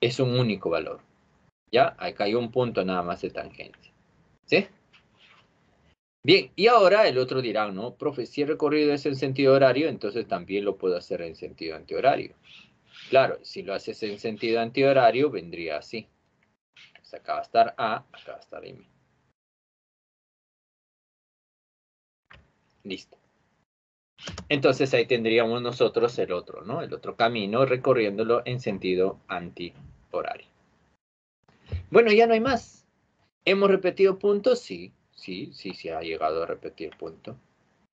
Es un único valor. ¿Ya? Acá hay un punto nada más de tangencia. ¿Sí? Bien, y ahora el otro dirá, ¿no? Profe, si el recorrido es en sentido horario, entonces también lo puedo hacer en sentido antihorario. Claro, si lo haces en sentido antihorario, vendría así. acá va a estar A, acá va a estar M. Listo. Entonces ahí tendríamos nosotros el otro, ¿no? El otro camino recorriéndolo en sentido antihorario. Bueno, ya no hay más. ¿Hemos repetido puntos? Sí, sí, sí, sí ha llegado a repetir punto.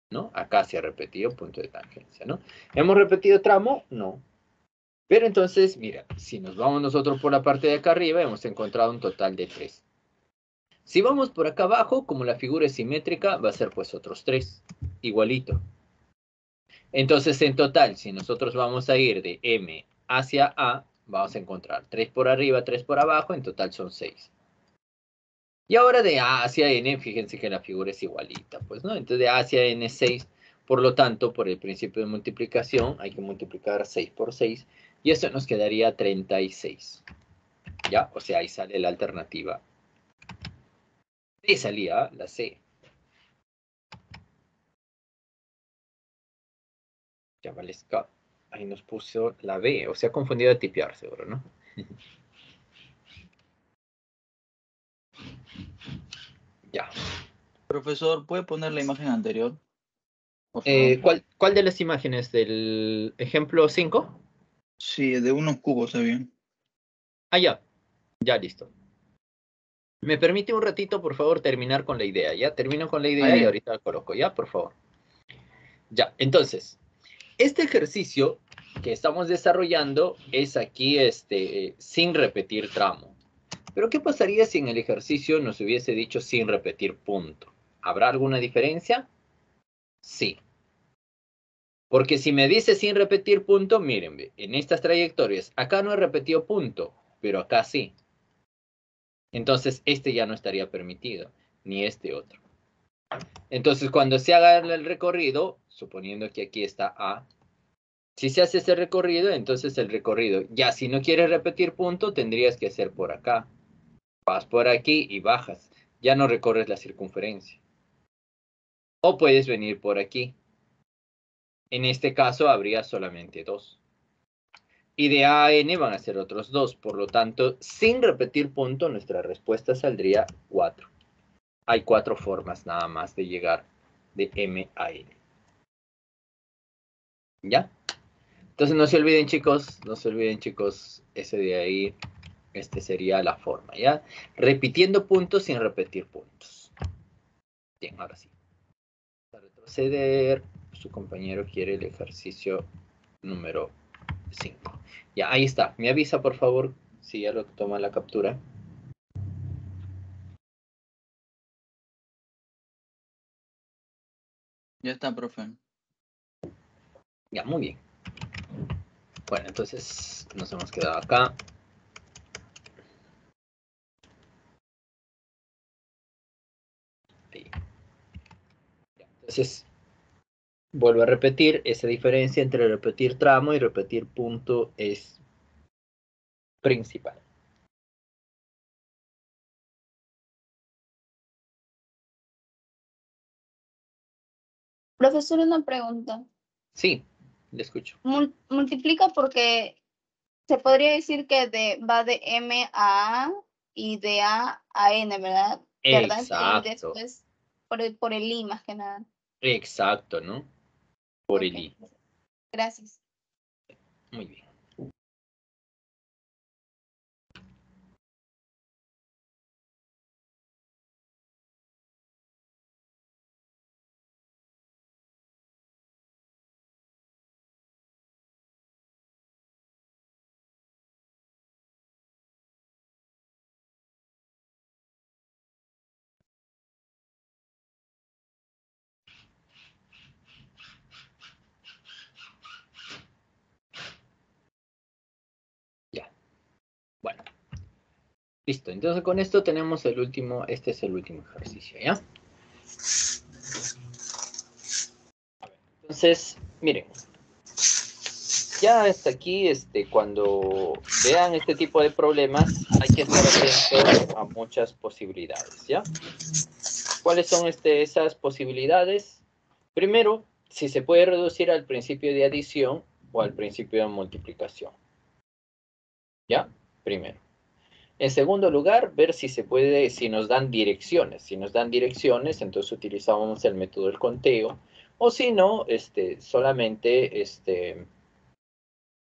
¿No? Acá se ha repetido punto de tangencia, ¿no? ¿Hemos repetido tramo? No. Pero entonces, mira, si nos vamos nosotros por la parte de acá arriba, hemos encontrado un total de tres. Si vamos por acá abajo, como la figura es simétrica, va a ser pues otros tres, igualito. Entonces, en total, si nosotros vamos a ir de M hacia A, vamos a encontrar 3 por arriba, 3 por abajo, en total son 6. Y ahora de A hacia N, fíjense que la figura es igualita, pues, ¿no? Entonces de A hacia N es 6, por lo tanto, por el principio de multiplicación, hay que multiplicar 6 por 6, y eso nos quedaría 36. ¿Ya? O sea, ahí sale la alternativa y salía la C. Ya Ahí nos puso la B. O sea, confundido de tipear, seguro, ¿no? ya. Profesor, ¿puede poner la imagen anterior? Eh, ¿cuál, ¿Cuál de las imágenes? ¿Del ejemplo 5? Sí, de unos cubos, está bien. Ah, ya. Ya, listo. ¿Me permite un ratito, por favor, terminar con la idea? ¿Ya? Termino con la idea y ahorita la coloco, ¿ya? Por favor. Ya, entonces, este ejercicio que estamos desarrollando es aquí este, sin repetir tramo. Pero ¿qué pasaría si en el ejercicio nos hubiese dicho sin repetir punto? ¿Habrá alguna diferencia? Sí. Porque si me dice sin repetir punto, miren, en estas trayectorias, acá no he repetido punto, pero acá sí. Entonces, este ya no estaría permitido, ni este otro. Entonces, cuando se haga el recorrido, suponiendo que aquí está A, si se hace ese recorrido, entonces el recorrido, ya si no quieres repetir punto, tendrías que hacer por acá. Vas por aquí y bajas. Ya no recorres la circunferencia. O puedes venir por aquí. En este caso habría solamente dos. Y de A a N van a ser otros dos. Por lo tanto, sin repetir punto, nuestra respuesta saldría 4. Hay cuatro formas nada más de llegar de M a N. ¿Ya? Entonces no se olviden chicos, no se olviden chicos, ese de ahí, este sería la forma, ¿ya? Repitiendo puntos sin repetir puntos. Bien, ahora sí. Para retroceder, su compañero quiere el ejercicio número 5. Ya, ahí está. Me avisa, por favor, si ya lo toma la captura. Ya está, profe. Ya, muy bien. Bueno, entonces nos hemos quedado acá. Entonces, vuelvo a repetir, esa diferencia entre repetir tramo y repetir punto es principal. Profesor, una pregunta. Sí, le escucho. multiplica porque se podría decir que de, va de M a A y de A a N, ¿verdad? Exacto. Y después por el, por el I más que nada. Exacto, ¿no? Por el I. Gracias. Muy bien. Listo, entonces con esto tenemos el último, este es el último ejercicio, ¿ya? Entonces, miren, ya hasta aquí, este, cuando vean este tipo de problemas, hay que estar atentos a muchas posibilidades, ¿ya? ¿Cuáles son este, esas posibilidades? Primero, si se puede reducir al principio de adición o al principio de multiplicación. ¿Ya? Primero. En segundo lugar, ver si se puede, si nos dan direcciones. Si nos dan direcciones, entonces utilizamos el método del conteo. O si no, este, solamente este,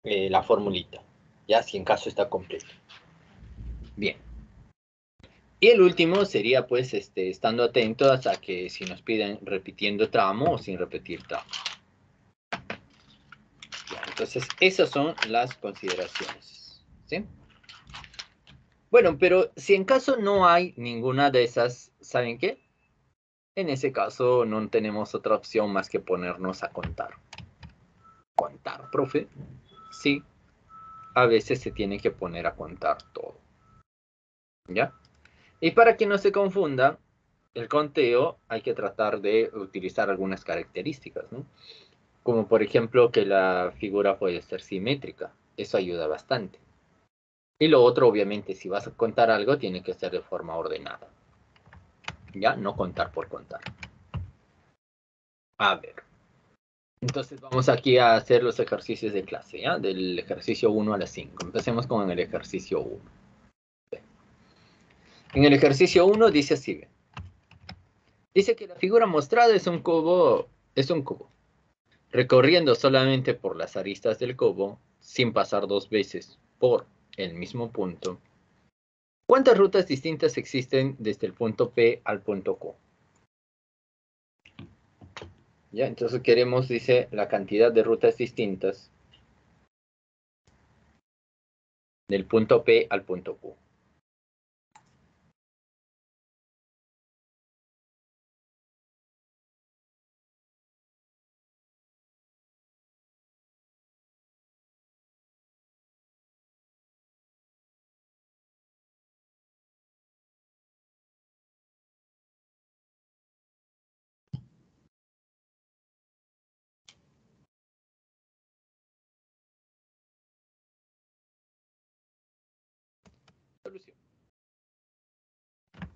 eh, la formulita. Ya, si en caso está completo. Bien. Y el último sería, pues, este, estando atentos a que si nos piden repitiendo tramo o sin repetir tramo. entonces, esas son las consideraciones. ¿Sí? Bueno, pero si en caso no hay ninguna de esas, ¿saben qué? En ese caso no tenemos otra opción más que ponernos a contar. ¿Contar, profe? Sí. A veces se tiene que poner a contar todo. ¿Ya? Y para que no se confunda, el conteo hay que tratar de utilizar algunas características, ¿no? Como por ejemplo que la figura puede ser simétrica. Eso ayuda bastante. Y lo otro, obviamente, si vas a contar algo, tiene que ser de forma ordenada. ¿Ya? No contar por contar. A ver. Entonces vamos aquí a hacer los ejercicios de clase, ¿ya? Del ejercicio 1 a la 5. Empecemos con el ejercicio 1. En el ejercicio 1 dice así, Dice que la figura mostrada es un cubo, es un cubo. recorriendo solamente por las aristas del cubo, sin pasar dos veces por el mismo punto, ¿cuántas rutas distintas existen desde el punto P al punto Q? Ya, entonces queremos, dice, la cantidad de rutas distintas del punto P al punto Q.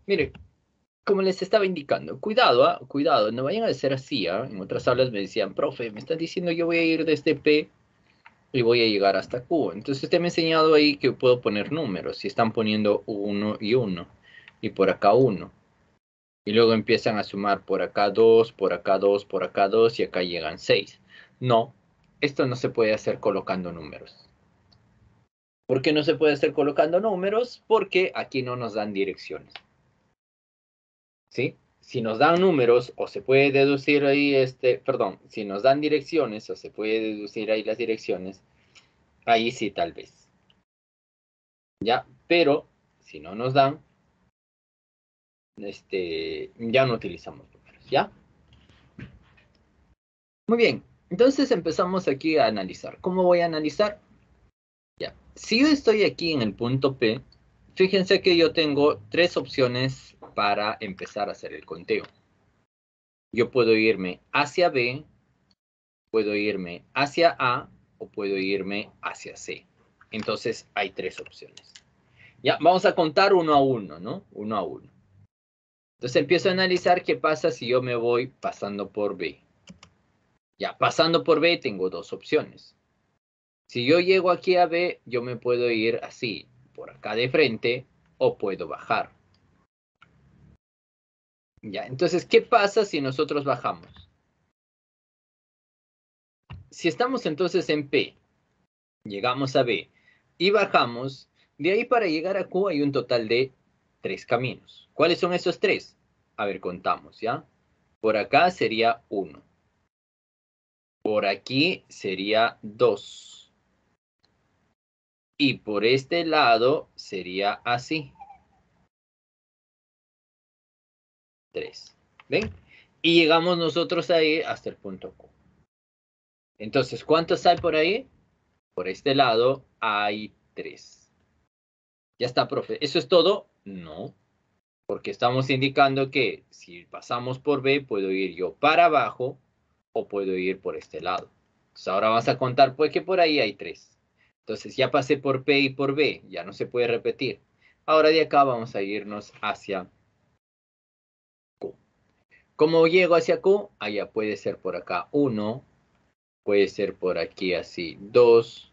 Mire, como les estaba indicando, cuidado, ¿ah? cuidado, no vayan a ser así. ¿ah? En otras aulas me decían, profe, me están diciendo yo voy a ir desde P y voy a llegar hasta Q. Entonces usted me ha enseñado ahí que puedo poner números. Si están poniendo uno y uno, y por acá uno. Y luego empiezan a sumar por acá dos, por acá dos, por acá dos, y acá llegan seis. No, esto no se puede hacer colocando números. ¿Por qué no se puede hacer colocando números? Porque aquí no nos dan direcciones. ¿Sí? Si nos dan números o se puede deducir ahí, este, perdón, si nos dan direcciones o se puede deducir ahí las direcciones, ahí sí tal vez. ¿Ya? Pero si no nos dan, este, ya no utilizamos números, ¿ya? Muy bien, entonces empezamos aquí a analizar. ¿Cómo voy a analizar? si yo estoy aquí en el punto P, fíjense que yo tengo tres opciones para empezar a hacer el conteo. Yo puedo irme hacia B, puedo irme hacia A o puedo irme hacia C. Entonces hay tres opciones. Ya, vamos a contar uno a uno, ¿no? Uno a uno. Entonces empiezo a analizar qué pasa si yo me voy pasando por B. Ya, pasando por B tengo dos opciones. Si yo llego aquí a B, yo me puedo ir así, por acá de frente, o puedo bajar. Ya, entonces, ¿qué pasa si nosotros bajamos? Si estamos entonces en P, llegamos a B y bajamos, de ahí para llegar a Q hay un total de tres caminos. ¿Cuáles son esos tres? A ver, contamos, ¿ya? Por acá sería 1. Por aquí sería 2. Y por este lado sería así. 3. ¿Ven? Y llegamos nosotros ahí hasta el punto Q. Entonces, ¿cuántos hay por ahí? Por este lado hay 3. Ya está, profe. ¿Eso es todo? No. Porque estamos indicando que si pasamos por B, puedo ir yo para abajo o puedo ir por este lado. Entonces, ahora vamos a contar, pues que por ahí hay 3. Entonces ya pasé por P y por B, ya no se puede repetir. Ahora de acá vamos a irnos hacia. ¿Cómo llego hacia Q? Allá puede ser por acá 1, puede ser por aquí así 2,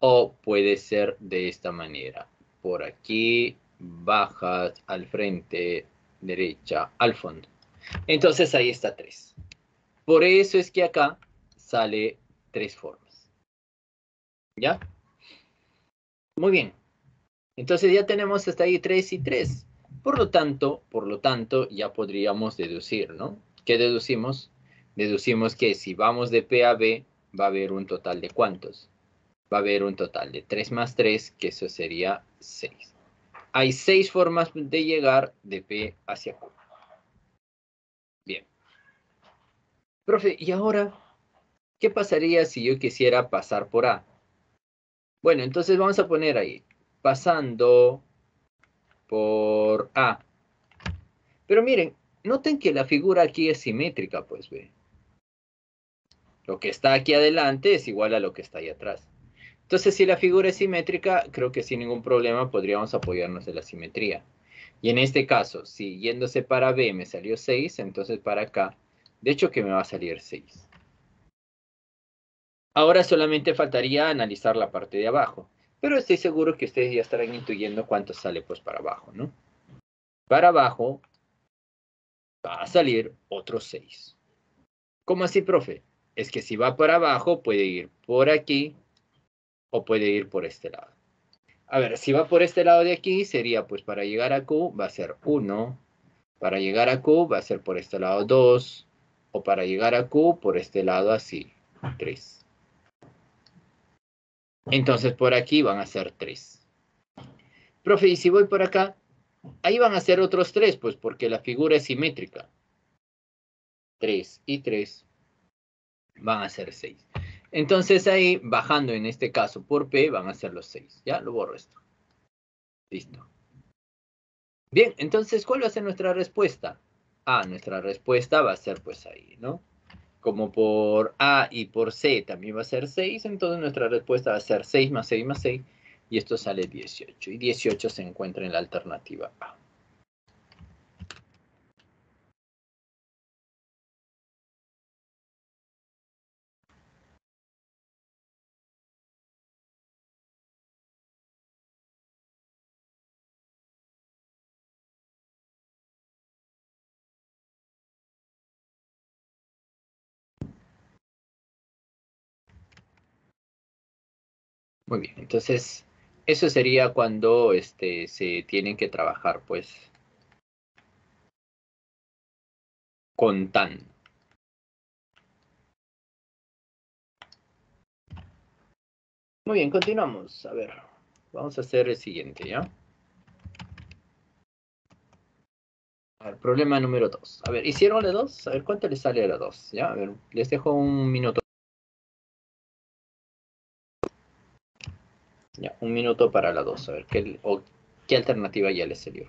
o puede ser de esta manera. Por aquí, bajas al frente, derecha, al fondo. Entonces ahí está 3. Por eso es que acá sale tres formas. ¿Ya? Muy bien. Entonces ya tenemos hasta ahí 3 y 3. Por lo tanto, por lo tanto, ya podríamos deducir, ¿no? ¿Qué deducimos? Deducimos que si vamos de P a B, va a haber un total de cuántos? Va a haber un total de 3 más 3, que eso sería 6. Hay 6 formas de llegar de P hacia Q. Bien. Profe, ¿y ahora qué pasaría si yo quisiera pasar por A? Bueno, entonces vamos a poner ahí, pasando por A. Pero miren, noten que la figura aquí es simétrica, pues ve. Lo que está aquí adelante es igual a lo que está ahí atrás. Entonces, si la figura es simétrica, creo que sin ningún problema podríamos apoyarnos en la simetría. Y en este caso, si yéndose para B me salió 6, entonces para acá, de hecho que me va a salir 6. Ahora solamente faltaría analizar la parte de abajo, pero estoy seguro que ustedes ya estarán intuyendo cuánto sale pues para abajo, ¿no? Para abajo va a salir otro 6. ¿Cómo así, profe? es que si va por abajo, puede ir por aquí o puede ir por este lado. A ver, si va por este lado de aquí, sería pues para llegar a Q va a ser 1. Para llegar a Q va a ser por este lado 2. O para llegar a Q por este lado así, 3. Entonces por aquí van a ser 3. Profe, y si voy por acá, ahí van a ser otros 3, pues porque la figura es simétrica. 3 y 3 van a ser 6. Entonces ahí, bajando en este caso por P, van a ser los 6. Ya, lo borro esto. Listo. Bien, entonces, ¿cuál va a ser nuestra respuesta? Ah, nuestra respuesta va a ser pues ahí, ¿no? Como por A y por C también va a ser 6, entonces nuestra respuesta va a ser 6 más 6 más 6, y esto sale 18. Y 18 se encuentra en la alternativa A. Muy bien, entonces eso sería cuando este, se tienen que trabajar, pues, contando. Muy bien, continuamos. A ver, vamos a hacer el siguiente, ¿ya? A ver, problema número 2. A ver, ¿hicieron la 2? A ver, ¿cuánto les sale a la 2? ¿Ya? A ver, les dejo un minuto. Ya, un minuto para la 2, a ver qué, o, qué alternativa ya les salió.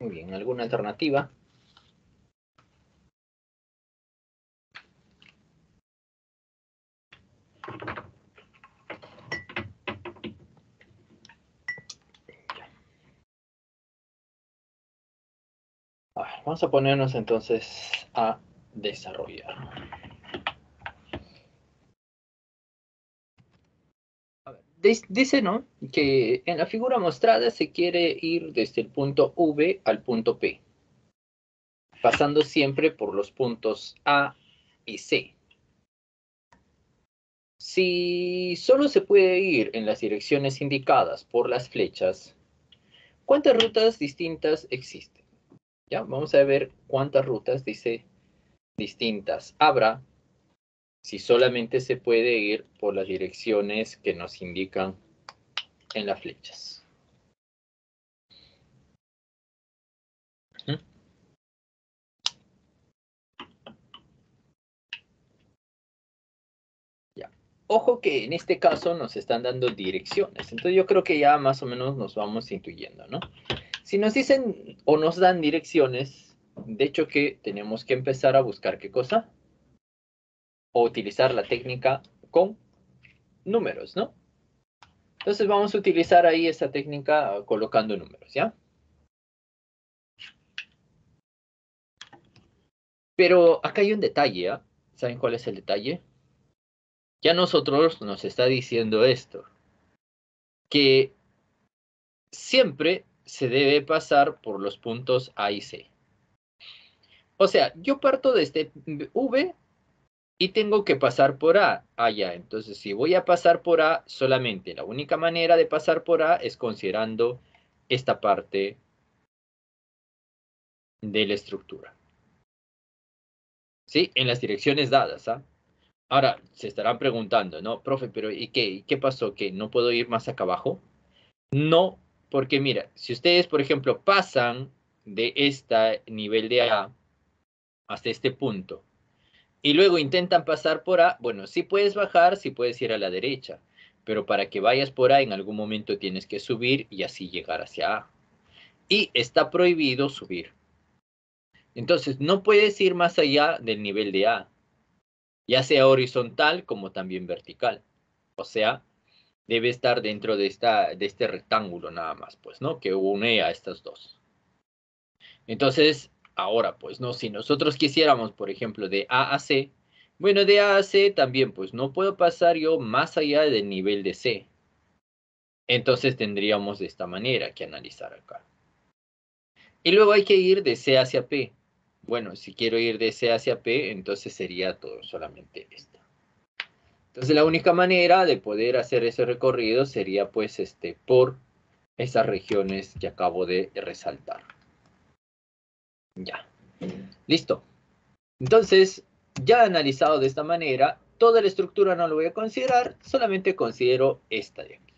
Muy bien, ¿alguna alternativa? A ver, vamos a ponernos entonces a desarrollar. A ver, dis- Dice, ¿no? Que en la figura mostrada se quiere ir desde el punto V al punto P, pasando siempre por los puntos A y C. Si solo se puede ir en las direcciones indicadas por las flechas, ¿cuántas rutas distintas existen? Ya, vamos a ver cuántas rutas dice distintas habrá si solamente se puede ir por las direcciones que nos indican en las flechas. Ya. Ojo que en este caso nos están dando direcciones, entonces yo creo que ya más o menos nos vamos intuyendo, ¿no? Si nos dicen o nos dan direcciones, de hecho que tenemos que empezar a buscar qué cosa, o utilizar la técnica con números, ¿no? Entonces vamos a utilizar ahí esa técnica colocando números, ¿ya? Pero acá hay un detalle, ¿ah? ¿Saben cuál es el detalle? Ya nosotros nos está diciendo esto, que siempre se debe pasar por los puntos A y C. O sea, yo parto desde V y tengo que pasar por A allá. Entonces, si voy a pasar por A, solamente la única manera de pasar por A es considerando esta parte de la estructura. ¿Sí? En las direcciones dadas, ¿ah? Ahora, se estarán preguntando, ¿no? Profe, pero ¿y qué? ¿Y qué pasó? ¿Que no puedo ir más acá abajo? No, porque mira, si ustedes, por ejemplo, pasan de este nivel de A hasta este punto, y luego intentan pasar por A, bueno, sí puedes bajar, sí puedes ir a la derecha, pero para que vayas por A en algún momento tienes que subir y así llegar hacia A. Y está prohibido subir. Entonces, no puedes ir más allá del nivel de A, ya sea horizontal como también vertical. O sea, debe estar dentro de, esta, de este rectángulo nada más, pues, ¿no? Que une a estas dos. Entonces, ahora, pues, ¿no? Si nosotros quisiéramos, por ejemplo, de A a C, bueno, de A a C también, pues, no puedo pasar yo más allá del nivel de C. Entonces tendríamos de esta manera que analizar acá. Y luego hay que ir de C hacia P. Bueno, si quiero ir de C hacia P, entonces sería todo solamente esto. Entonces la única manera de poder hacer ese recorrido sería pues este por esas regiones que acabo de resaltar. Ya. Listo. Entonces, ya analizado de esta manera, toda la estructura no lo voy a considerar, solamente considero esta de aquí.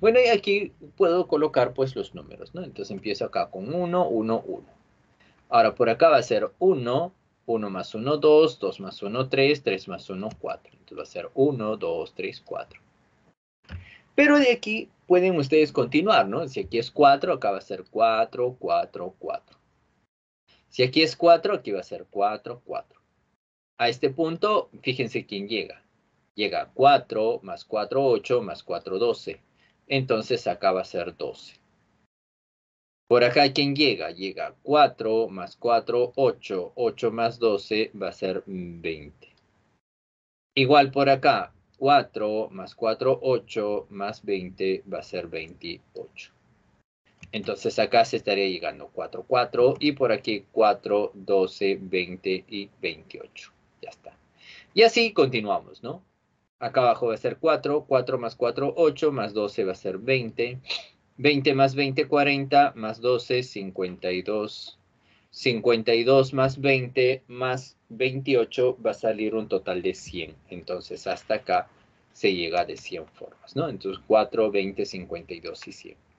Bueno, y aquí puedo colocar pues los números, ¿no? Entonces empiezo acá con 1, 1, 1. Ahora por acá va a ser 1, 1 más 1, 2, 2 más 1, 3, 3 más 1, 4. Entonces va a ser 1, 2, 3, 4. Pero de aquí pueden ustedes continuar, ¿no? Si aquí es 4, acá va a ser 4, 4, 4. Si aquí es 4, aquí va a ser 4, 4. A este punto, fíjense quién llega. Llega 4 más 4, 8 más 4, 12. Entonces acá va a ser 12. Por acá, ¿quién llega? Llega 4 más 4, 8. 8 más 12 va a ser 20. Igual por acá, 4 más 4, 8 más 20 va a ser 28. Entonces acá se estaría llegando 4, 4 y por aquí 4, 12, 20 y 28. Ya está. Y así continuamos, ¿no? Acá abajo va a ser 4, 4 más 4, 8, más 12 va a ser 20. 20 más 20, 40, más 12, 52. 52 más 20 más 28 va a salir un total de 100. Entonces hasta acá se llega de 100 formas, ¿no? Entonces 4, 20, 52 y 100.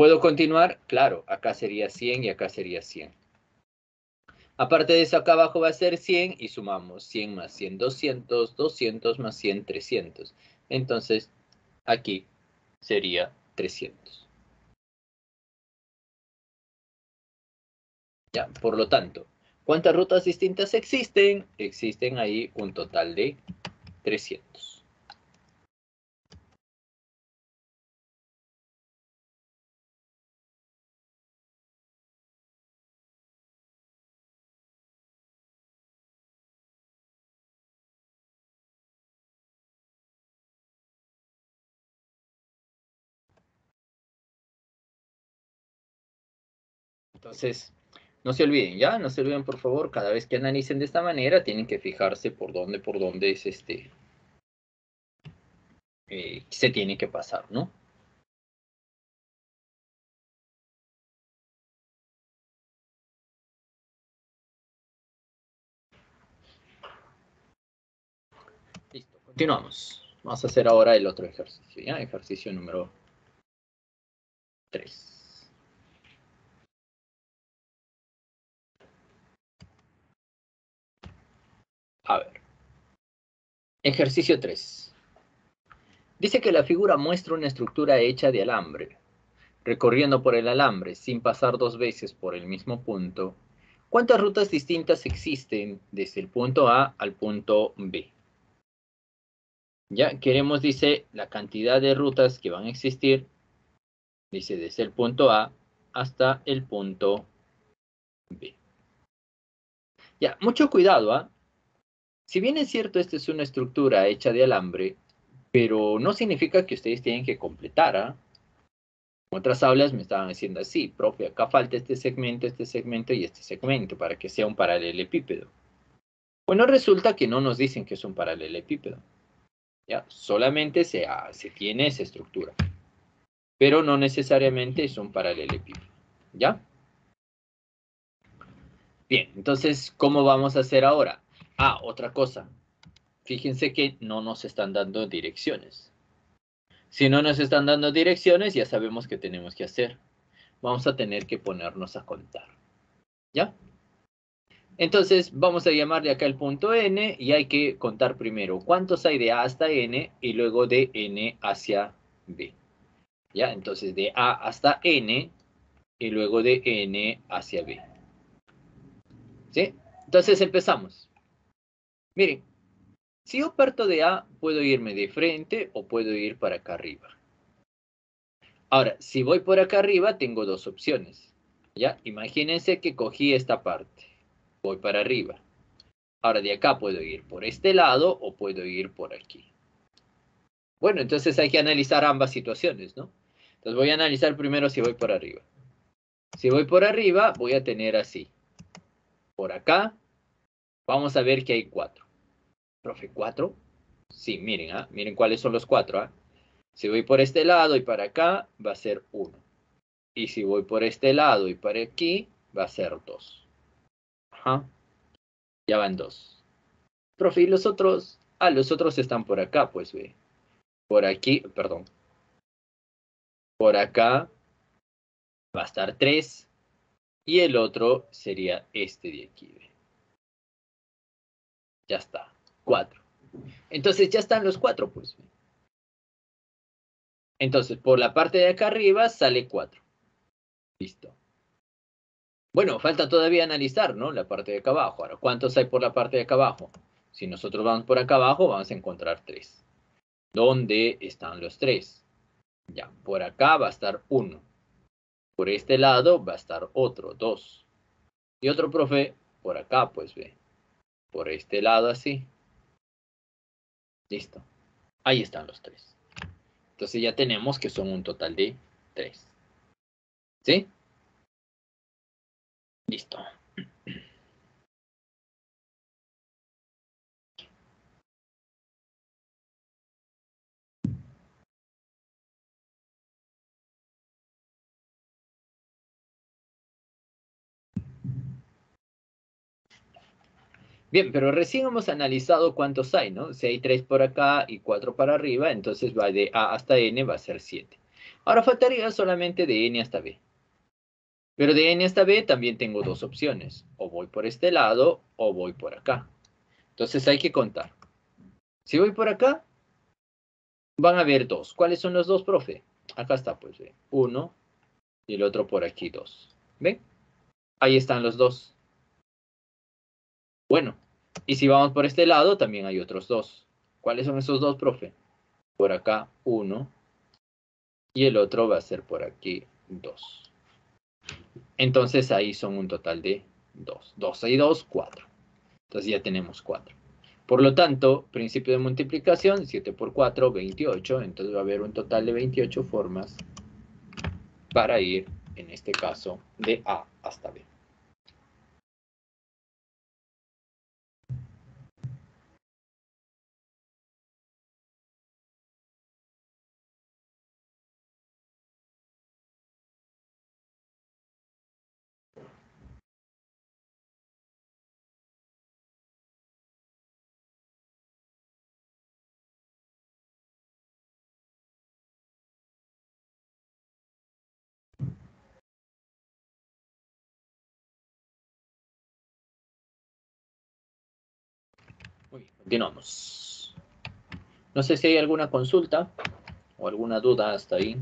¿Puedo continuar? Claro, acá sería 100 y acá sería 100. Aparte de eso, acá abajo va a ser 100 y sumamos 100 más 100, 200, 200 más 100, 300. Entonces, aquí sería 300. Ya, por lo tanto, ¿cuántas rutas distintas existen? Existen ahí un total de 300. Entonces, no se olviden, ¿ya? No se olviden, por favor, cada vez que analicen de esta manera, tienen que fijarse por dónde, por dónde es este, eh, se tiene que pasar, ¿no? Listo, continuamos. Vamos a hacer ahora el otro ejercicio, ¿ya? Ejercicio número 3. A ver. Ejercicio 3. Dice que la figura muestra una estructura hecha de alambre. Recorriendo por el alambre sin pasar dos veces por el mismo punto, ¿cuántas rutas distintas existen desde el punto A al punto B? Ya queremos, dice, la cantidad de rutas que van a existir, dice, desde el punto A hasta el punto B. Ya, mucho cuidado, ¿ah? Si bien es cierto, esta es una estructura hecha de alambre, pero no significa que ustedes tienen que completar, ¿ah? otras aulas me estaban diciendo así, profe, acá falta este segmento, este segmento y este segmento para que sea un paralelepípedo. Bueno, resulta que no nos dicen que es un paralelepípedo. ¿ya? Solamente se, se tiene esa estructura. Pero no necesariamente es un paralelepípedo. ¿Ya? Bien, entonces, ¿cómo vamos a hacer ahora? Ah, otra cosa. Fíjense que no nos están dando direcciones. Si no nos están dando direcciones, ya sabemos qué tenemos que hacer. Vamos a tener que ponernos a contar. ¿Ya? Entonces, vamos a llamarle acá el punto n y hay que contar primero cuántos hay de A hasta n y luego de n hacia b. ¿Ya? Entonces, de A hasta n y luego de n hacia b. ¿Sí? Entonces, empezamos. Miren, si yo parto de A, puedo irme de frente o puedo ir para acá arriba. Ahora, si voy por acá arriba, tengo dos opciones. ¿Ya? Imagínense que cogí esta parte voy para arriba. Ahora de acá puedo ir por este lado o puedo ir por aquí. Bueno, entonces hay que analizar ambas situaciones, ¿no? Entonces voy a analizar primero si voy por arriba. Si voy por arriba, voy a tener así. Por acá, vamos a ver que hay cuatro. Profe, ¿cuatro? Sí, miren, ¿ah? miren cuáles son los cuatro. ¿ah? Si voy por este lado y para acá, va a ser uno. Y si voy por este lado y para aquí, va a ser dos. Ajá. Ya van dos. Profe, ¿y los otros? Ah, los otros están por acá, pues ve. Por aquí, perdón. Por acá va a estar tres. Y el otro sería este de aquí, ve. Ya está. Cuatro. Entonces ya están los cuatro, pues. Entonces, por la parte de acá arriba sale cuatro. Listo. Bueno, falta todavía analizar, ¿no? La parte de acá abajo. Ahora, ¿cuántos hay por la parte de acá abajo? Si nosotros vamos por acá abajo, vamos a encontrar tres. ¿Dónde están los tres? Ya, por acá va a estar uno. Por este lado va a estar otro, dos. Y otro, profe, por acá, pues ve. Por este lado así. Listo. Ahí están los tres. Entonces ya tenemos que son un total de tres. ¿Sí? Listo. Bien, pero recién hemos analizado cuántos hay, ¿no? Si hay tres por acá y cuatro para arriba, entonces va de A hasta N, va a ser 7. Ahora faltaría solamente de N hasta B. Pero de N hasta B también tengo dos opciones. O voy por este lado o voy por acá. Entonces hay que contar. Si voy por acá, van a haber dos. ¿Cuáles son los dos, profe? Acá está, pues, ve. Uno y el otro por aquí, dos. ¿Ven? Ahí están los dos. Bueno, y si vamos por este lado, también hay otros dos. ¿Cuáles son esos dos, profe? Por acá, uno. Y el otro va a ser por aquí, dos. Entonces ahí son un total de 2. 2 y 2, 4. Entonces ya tenemos 4. Por lo tanto, principio de multiplicación, 7 por 4, 28. Entonces va a haber un total de 28 formas para ir en este caso, de A hasta B. Muy bien, continuamos. No sé si hay alguna consulta o alguna duda hasta ahí.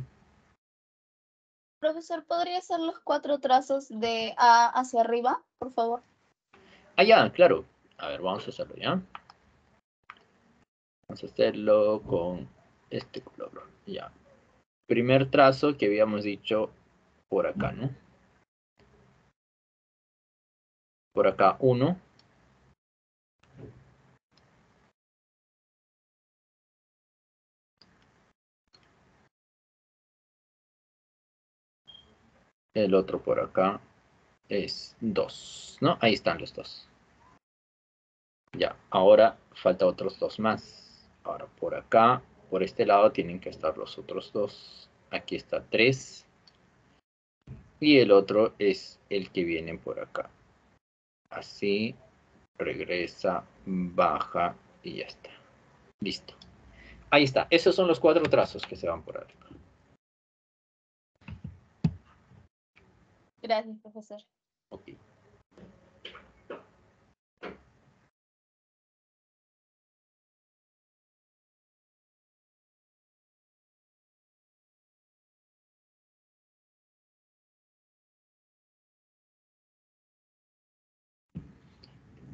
Profesor, ¿podría hacer los cuatro trazos de A hacia arriba, por favor? Ah, ya, claro. A ver, vamos a hacerlo, ¿ya? Vamos a hacerlo con este color. Ya. Primer trazo que habíamos dicho por acá, ¿no? Por acá, uno. El otro por acá es 2, ¿no? Ahí están los dos. Ya, ahora falta otros dos más. Ahora por acá, por este lado tienen que estar los otros dos. Aquí está 3. Y el otro es el que viene por acá. Así, regresa, baja y ya está. Listo. Ahí está. Esos son los cuatro trazos que se van por arriba. Gracias, profesor. Ok.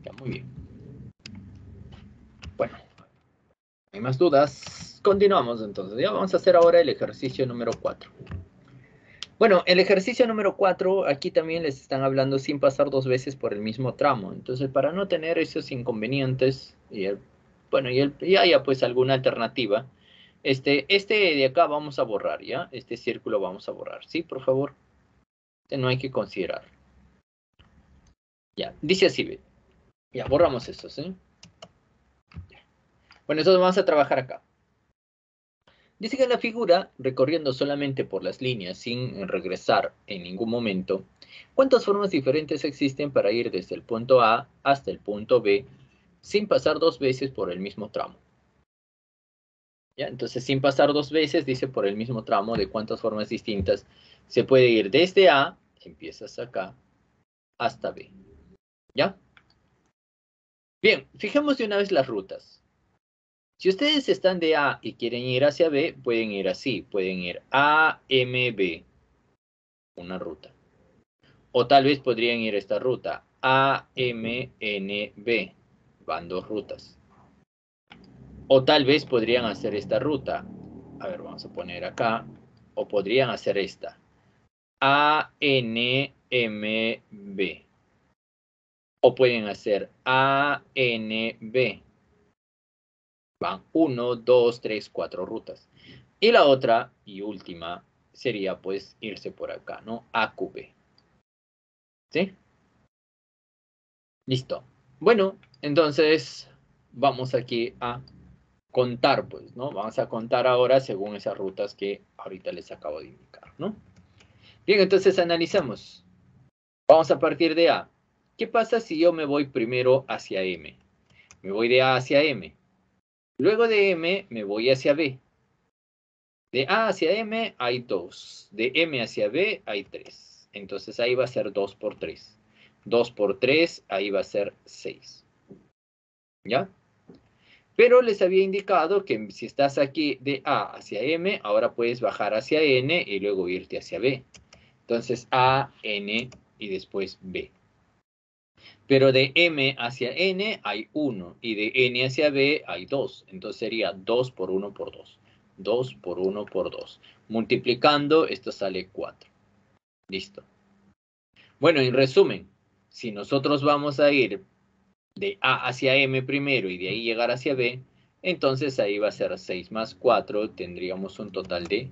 Ya, muy bien. Bueno, no hay más dudas. Continuamos entonces. Ya vamos a hacer ahora el ejercicio número 4. Bueno, el ejercicio número 4, aquí también les están hablando sin pasar dos veces por el mismo tramo. Entonces, para no tener esos inconvenientes, y el- bueno, y, el, y haya pues alguna alternativa, este, este de acá vamos a borrar, ¿ya? Este círculo vamos a borrar, ¿sí? Por favor. Este no hay que considerar. Ya, dice así. Ya, borramos esto, ¿sí? Ya. Bueno, entonces vamos a trabajar acá. Dice que la figura, recorriendo solamente por las líneas sin regresar en ningún momento, ¿cuántas formas diferentes existen para ir desde el punto A hasta el punto B sin pasar dos veces por el mismo tramo? ¿Ya? Entonces, sin pasar dos veces, dice por el mismo tramo de cuántas formas distintas se puede ir desde A, empiezas acá, hasta B. ¿Ya? Bien, fijemos de una vez las rutas. Si ustedes están de A y quieren ir hacia B, pueden ir así. Pueden ir A, M, B. Una ruta. O tal vez podrían ir esta ruta. A, M, N, B. Van dos rutas. O tal vez podrían hacer esta ruta. A ver, vamos a poner acá. O podrían hacer esta. A, N, M, B. O pueden hacer A, N, B. Van 1, 2, 3, 4 rutas. Y la otra y última sería pues irse por acá, ¿no? AQB. ¿Sí? Listo. Bueno, entonces vamos aquí a contar, pues, ¿no? Vamos a contar ahora según esas rutas que ahorita les acabo de indicar, ¿no? Bien, entonces analizamos. Vamos a partir de A. ¿Qué pasa si yo me voy primero hacia M? Me voy de A hacia M. Luego de M me voy hacia B. De A hacia M hay 2. De M hacia B hay 3. Entonces ahí va a ser 2 por 3. 2 por 3, ahí va a ser 6. ¿Ya? Pero les había indicado que si estás aquí de A hacia M, ahora puedes bajar hacia N y luego irte hacia B. Entonces A, N y después B. Pero de M hacia N hay 1 y de N hacia B hay 2. Entonces sería 2 por 1 por 2. 2 por 1 por 2. Multiplicando, esto sale 4. Listo. Bueno, en resumen, si nosotros vamos a ir de A hacia M primero y de ahí llegar hacia B, entonces ahí va a ser 6 más 4, tendríamos un total de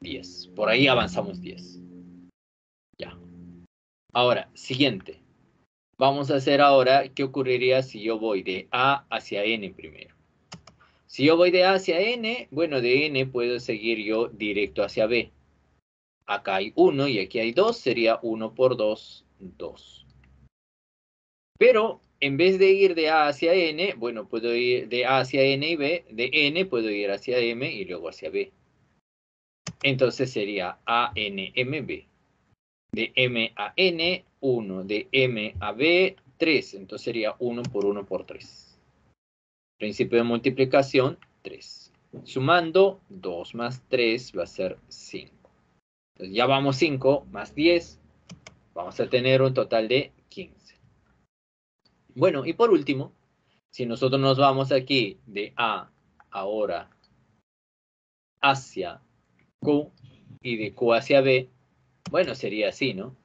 10. Por ahí avanzamos 10. Ahora, siguiente. Vamos a hacer ahora qué ocurriría si yo voy de A hacia N primero. Si yo voy de A hacia N, bueno, de N puedo seguir yo directo hacia B. Acá hay 1 y aquí hay 2, sería 1 por 2, 2. Pero en vez de ir de A hacia N, bueno, puedo ir de A hacia N y B, de N puedo ir hacia M y luego hacia B. Entonces sería A, N, M, B. De M a N, 1. De M a B, 3. Entonces sería 1 por 1 por 3. Principio de multiplicación, 3. Sumando, 2 más 3 va a ser 5. Entonces ya vamos 5 más 10. Vamos a tener un total de 15. Bueno, y por último, si nosotros nos vamos aquí de A ahora hacia Q y de Q hacia B, bueno, sería así, ¿no?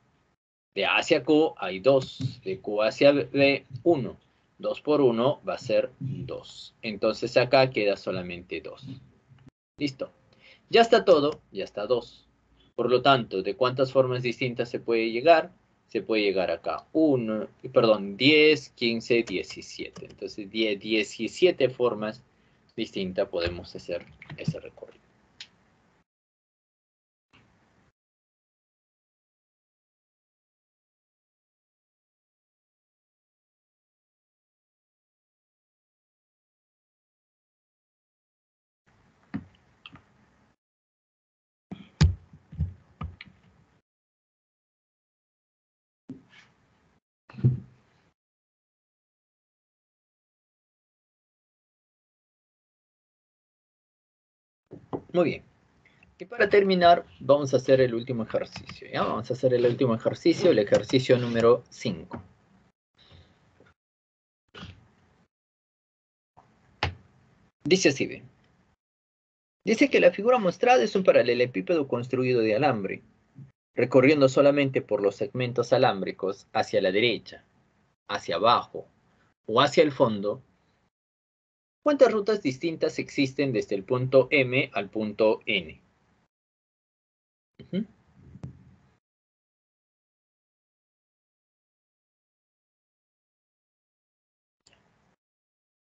De A hacia Q hay 2, de Q hacia B 1. 2 por 1 va a ser 2. Entonces acá queda solamente 2. Listo. Ya está todo, ya está 2. Por lo tanto, ¿de cuántas formas distintas se puede llegar? Se puede llegar acá 1, perdón, 10, 15, 17. Entonces, 10, 17 formas distintas podemos hacer ese recorrido. Muy bien. Y para terminar, vamos a hacer el último ejercicio. Vamos a hacer el último ejercicio, el ejercicio número 5. Dice así, ¿ve? Dice que la figura mostrada es un paralelepípedo construido de alambre, recorriendo solamente por los segmentos alámbricos hacia la derecha, hacia abajo o hacia el fondo ¿Cuántas rutas distintas existen desde el punto M al punto N?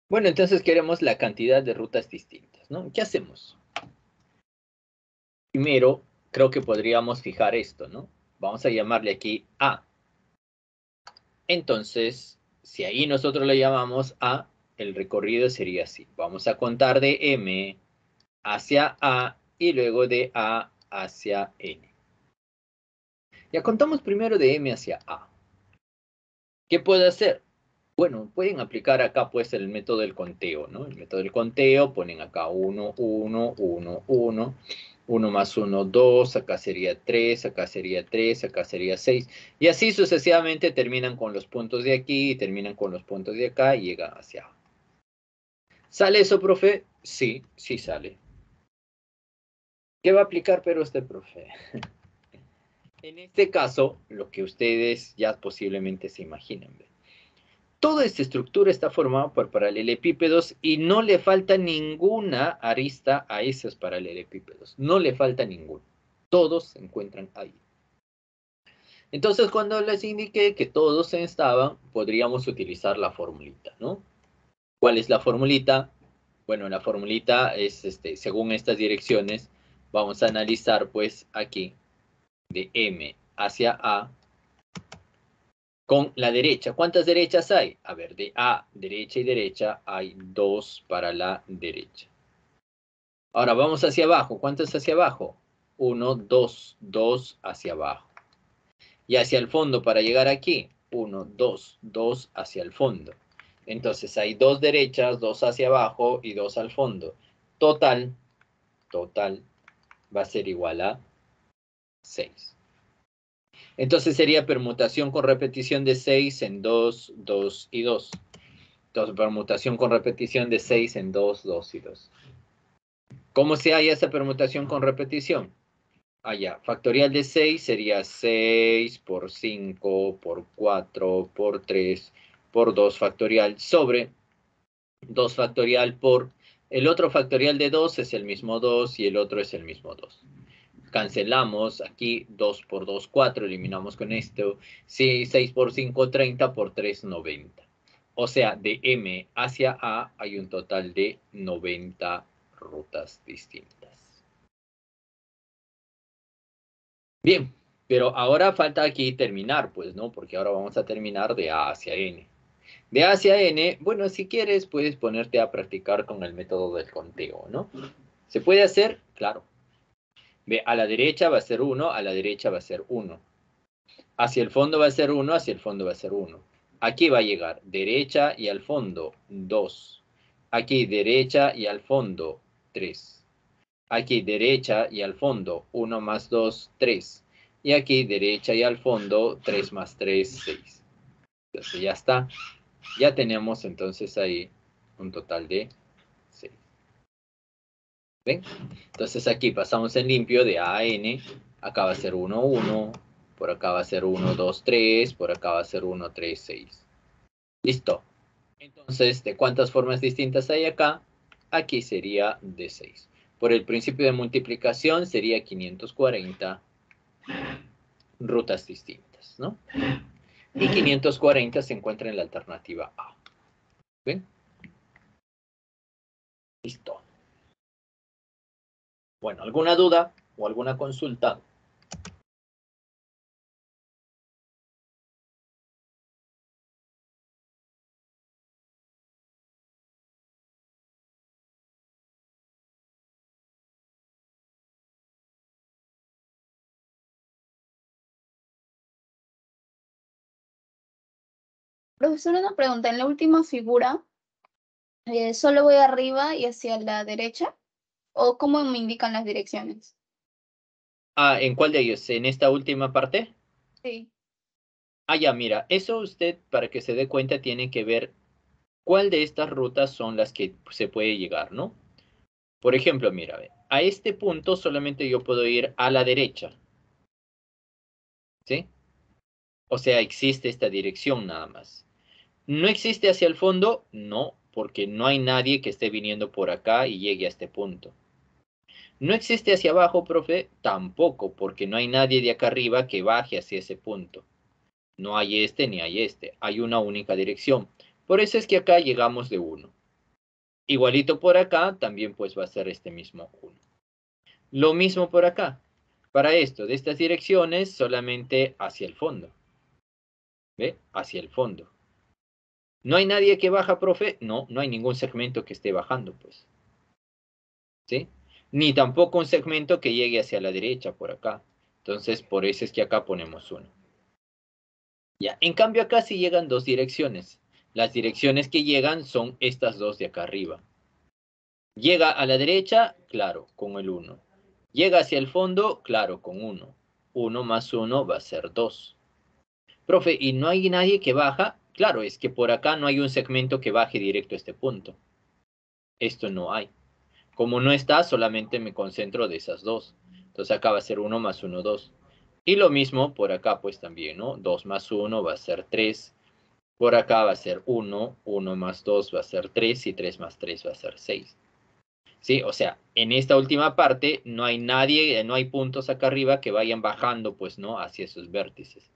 Bueno, entonces queremos la cantidad de rutas distintas, ¿no? ¿Qué hacemos? Primero, creo que podríamos fijar esto, ¿no? Vamos a llamarle aquí A. Entonces, si ahí nosotros le llamamos A, el recorrido sería así. Vamos a contar de M hacia A y luego de A hacia N. Ya contamos primero de M hacia A. ¿Qué puede hacer? Bueno, pueden aplicar acá pues el método del conteo, ¿no? El método del conteo, ponen acá 1, 1, 1, 1. 1 más 1, 2, acá sería 3, acá sería 3, acá sería 6. Y así sucesivamente terminan con los puntos de aquí, terminan con los puntos de acá y llegan hacia A. ¿Sale eso, profe? Sí, sí sale. ¿Qué va a aplicar pero este profe? en este caso, lo que ustedes ya posiblemente se imaginen. Toda esta estructura está formada por paralelepípedos y no le falta ninguna arista a esos paralelepípedos. No le falta ninguno. Todos se encuentran ahí. Entonces, cuando les indiqué que todos estaban, podríamos utilizar la formulita, ¿no? ¿Cuál es la formulita? Bueno, la formulita es, este, según estas direcciones, vamos a analizar pues aquí de M hacia A con la derecha. ¿Cuántas derechas hay? A ver, de A, derecha y derecha, hay dos para la derecha. Ahora vamos hacia abajo. ¿Cuántos hacia abajo? Uno, dos, dos hacia abajo. Y hacia el fondo para llegar aquí, uno, dos, dos hacia el fondo. Entonces hay dos derechas, dos hacia abajo y dos al fondo. Total, total, va a ser igual a 6. Entonces sería permutación con repetición de 6 en 2, 2 y 2. Entonces permutación con repetición de 6 en 2, 2 y 2. ¿Cómo se halla esa permutación con repetición? Allá, factorial de 6 sería 6 por 5 por 4 por 3 por 2 factorial sobre 2 factorial por el otro factorial de 2 es el mismo 2 y el otro es el mismo 2. cancelamos aquí 2 por 2, 4, eliminamos con esto, 6 por 5, 30 por 3, 90. O sea, de M hacia A hay un total de 90 rutas distintas. Bien, pero ahora falta aquí terminar, pues, ¿no? Porque ahora vamos a terminar de A hacia N. De A hacia N, bueno, si quieres, puedes ponerte a practicar con el método del conteo, ¿no? ¿Se puede hacer? Claro. Ve, a la derecha va a ser 1, a la derecha va a ser 1. Hacia el fondo va a ser 1, hacia el fondo va a ser 1. Aquí va a llegar derecha y al fondo 2. Aquí derecha y al fondo 3. Aquí derecha y al fondo 1 más 2, 3. Y aquí derecha y al fondo 3 más 3, 6. Entonces ya está. Ya tenemos entonces ahí un total de 6. ¿Ven? Entonces aquí pasamos en limpio de A a N. Acá va a ser 1, 1. Por acá va a ser 1, 2, 3. Por acá va a ser 1, 3, 6. Listo. Entonces, ¿de cuántas formas distintas hay acá? Aquí sería de 6. Por el principio de multiplicación sería 540 rutas distintas, ¿no? Y 540 se encuentra en la alternativa A. ¿Ven? Listo. Bueno, ¿alguna duda o alguna consulta? Profesor, una pregunta. En la última figura, eh, ¿solo voy arriba y hacia la derecha? ¿O cómo me indican las direcciones? Ah, ¿en cuál de ellos? ¿En esta última parte? Sí. Ah, ya, mira, eso usted, para que se dé cuenta, tiene que ver cuál de estas rutas son las que se puede llegar, ¿no? Por ejemplo, mira, a este punto solamente yo puedo ir a la derecha. ¿Sí? O sea, existe esta dirección nada más. ¿No existe hacia el fondo? No, porque no hay nadie que esté viniendo por acá y llegue a este punto. ¿No existe hacia abajo, profe? Tampoco, porque no hay nadie de acá arriba que baje hacia ese punto. No hay este ni hay este, hay una única dirección. Por eso es que acá llegamos de 1. Igualito por acá, también pues va a ser este mismo 1. Lo mismo por acá. Para esto, de estas direcciones, solamente hacia el fondo. ¿Ve? Hacia el fondo. ¿No hay nadie que baja, profe? No, no hay ningún segmento que esté bajando, pues. ¿Sí? Ni tampoco un segmento que llegue hacia la derecha, por acá. Entonces, por eso es que acá ponemos uno. Ya, en cambio acá sí llegan dos direcciones. Las direcciones que llegan son estas dos de acá arriba. Llega a la derecha, claro, con el 1. Llega hacia el fondo, claro, con 1. 1 más 1 va a ser 2. Profe, ¿y no hay nadie que baja? Claro, es que por acá no hay un segmento que baje directo a este punto. Esto no hay. Como no está, solamente me concentro de esas dos. Entonces acá va a ser 1 más 1, 2. Y lo mismo por acá pues también, ¿no? 2 más 1 va a ser 3. Por acá va a ser 1, 1 más 2 va a ser 3 y 3 más 3 va a ser 6. ¿Sí? O sea, en esta última parte no hay nadie, no hay puntos acá arriba que vayan bajando pues, ¿no? Hacia esos vértices.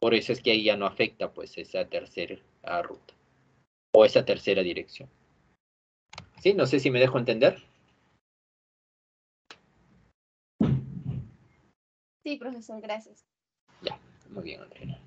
Por eso es que ahí ya no afecta pues esa tercera ruta o esa tercera dirección. ¿Sí? No sé si me dejo entender. Sí, profesor, gracias. Ya, muy bien, Andrea.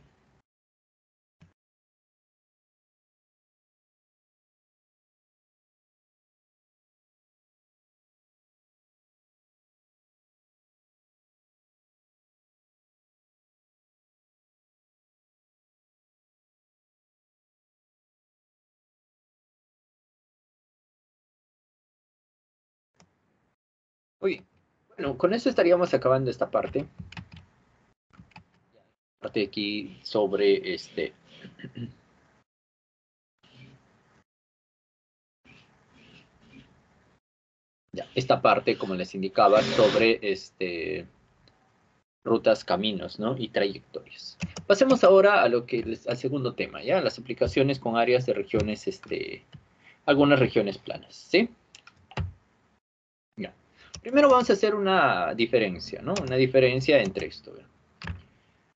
Uy, bueno, con eso estaríamos acabando esta parte. Parte aquí sobre este. Ya, esta parte, como les indicaba, sobre este rutas, caminos, ¿no? Y trayectorias. Pasemos ahora a lo que al segundo tema, ¿ya? Las aplicaciones con áreas de regiones, este, algunas regiones planas, ¿sí? Primero vamos a hacer una diferencia, ¿no? Una diferencia entre esto.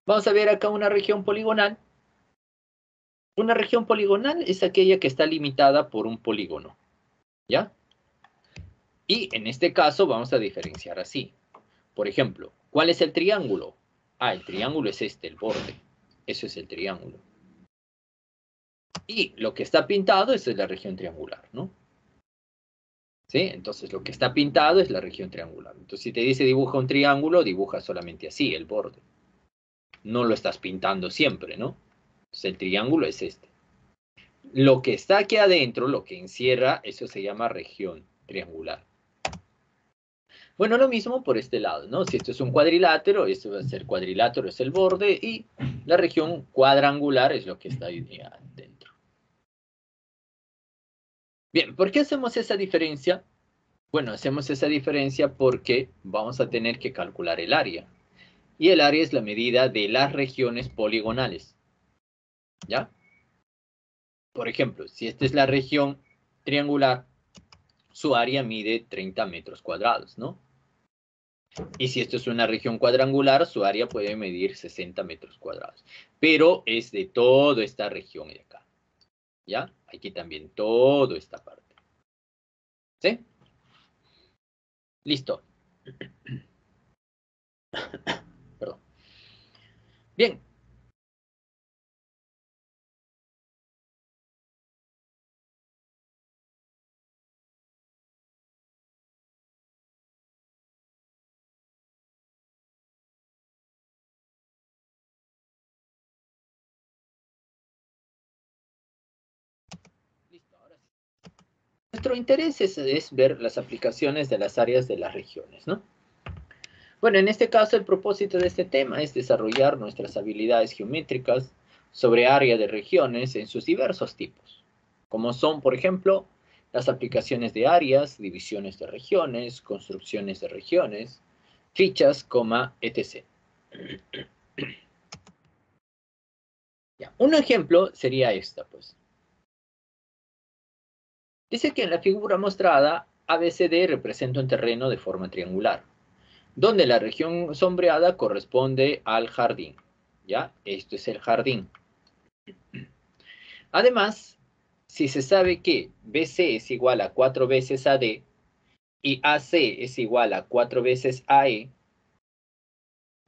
Vamos a ver acá una región poligonal. Una región poligonal es aquella que está limitada por un polígono, ¿ya? Y en este caso vamos a diferenciar así. Por ejemplo, ¿cuál es el triángulo? Ah, el triángulo es este, el borde. Eso es el triángulo. Y lo que está pintado es la región triangular, ¿no? Entonces lo que está pintado es la región triangular. Entonces si te dice dibuja un triángulo, dibuja solamente así, el borde. No lo estás pintando siempre, ¿no? Entonces el triángulo es este. Lo que está aquí adentro, lo que encierra, eso se llama región triangular. Bueno, lo mismo por este lado, ¿no? Si esto es un cuadrilátero, esto va a ser cuadrilátero, es el borde, y la región cuadrangular es lo que está ahí dentro. Bien, ¿por qué hacemos esa diferencia? Bueno, hacemos esa diferencia porque vamos a tener que calcular el área. Y el área es la medida de las regiones poligonales. ¿Ya? Por ejemplo, si esta es la región triangular, su área mide 30 metros cuadrados, ¿no? Y si esto es una región cuadrangular, su área puede medir 60 metros cuadrados. Pero es de toda esta región de acá. ¿Ya? Aquí también toda esta parte. ¿Sí? Listo. Perdón. Bien, Nuestro interés es, ver las aplicaciones de las áreas de las regiones, ¿no? Bueno, en este caso el propósito de este tema es desarrollar nuestras habilidades geométricas sobre área de regiones en sus diversos tipos, como son, por ejemplo, las aplicaciones de áreas, divisiones de regiones, construcciones de regiones, fichas, etc. un ejemplo sería esta, pues. Dice que en la figura mostrada, ABCD representa un terreno de forma triangular, donde la región sombreada corresponde al jardín. ¿Ya? Esto es el jardín. Además, si se sabe que BC es igual a 4 veces AD y AC es igual a 4 veces AE,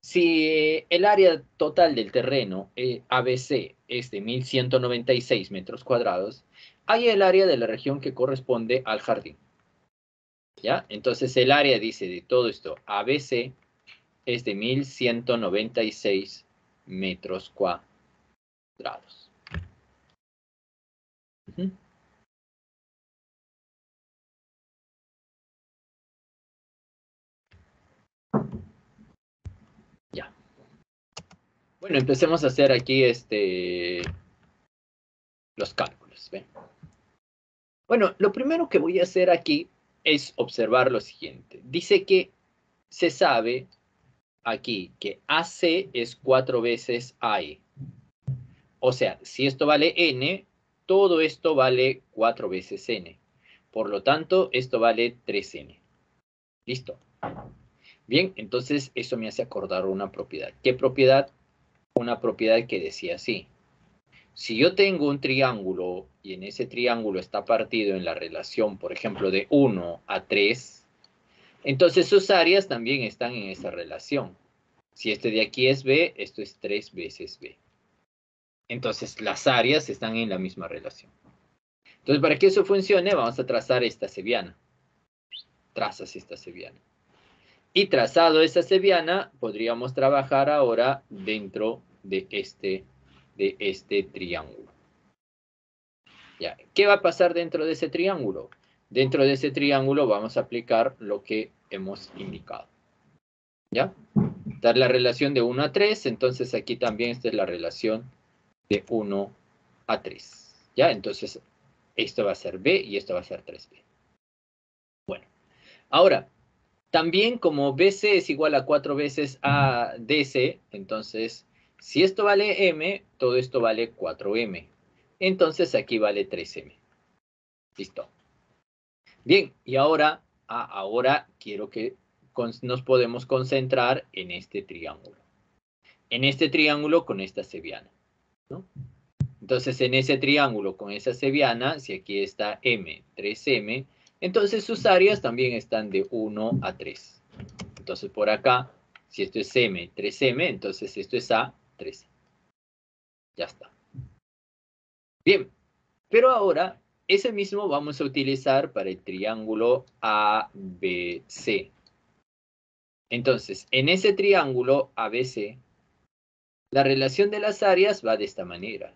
si el área total del terreno eh, ABC es de 1196 metros cuadrados, hay el área de la región que corresponde al jardín. ¿Ya? Entonces el área dice de todo esto, ABC es de 1196 metros cuadrados. Ya. Bueno, empecemos a hacer aquí este los cálculos. ¿ven? Bueno, lo primero que voy a hacer aquí es observar lo siguiente. Dice que se sabe aquí que AC es cuatro veces AE. O sea, si esto vale N, todo esto vale cuatro veces N. Por lo tanto, esto vale 3N. ¿Listo? Bien, entonces eso me hace acordar una propiedad. ¿Qué propiedad? Una propiedad que decía así. Si yo tengo un triángulo y en ese triángulo está partido en la relación, por ejemplo, de 1 a 3, entonces sus áreas también están en esa relación. Si este de aquí es B, esto es 3 veces B. Entonces las áreas están en la misma relación. Entonces para que eso funcione, vamos a trazar esta seviana. Trazas esta seviana. Y trazado esta seviana, podríamos trabajar ahora dentro de este de este triángulo. Ya. ¿Qué va a pasar dentro de ese triángulo? Dentro de ese triángulo vamos a aplicar lo que hemos indicado. ¿Ya? Dar la relación de 1 a 3, entonces aquí también esta es la relación de 1 a 3. ¿Ya? Entonces, esto va a ser B y esto va a ser 3B. Bueno, ahora, también como BC es igual a 4 veces a DC, entonces si esto vale m, todo esto vale 4m. Entonces aquí vale 3m. Listo. Bien, y ahora Ah, ahora quiero que nos podemos concentrar en este triángulo. En este triángulo con esta seviana. Entonces, en ese triángulo con esa seviana, si aquí está M, 3M, entonces sus áreas también están de 1 a 3. Entonces, por acá, si esto es M, 3M, entonces esto es A, 3. Ya está. Bien, pero ahora ese mismo vamos a utilizar para el triángulo ABC. Entonces, en ese triángulo ABC, la relación de las áreas va de esta manera.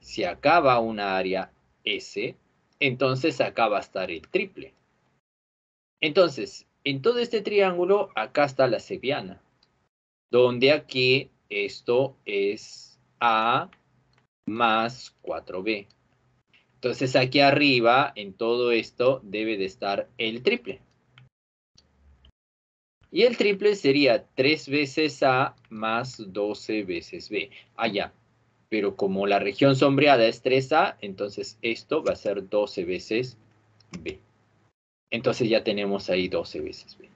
Si acá va una área S, entonces acá va a estar el triple. Entonces, en todo este triángulo, acá está la seviana, donde aquí esto es A más 4B. Entonces aquí arriba, en todo esto, debe de estar el triple. Y el triple sería 3 veces A más 12 veces B. Allá. Ah, Pero como la región sombreada es 3A, entonces esto va a ser 12 veces B. Entonces ya tenemos ahí 12 veces B.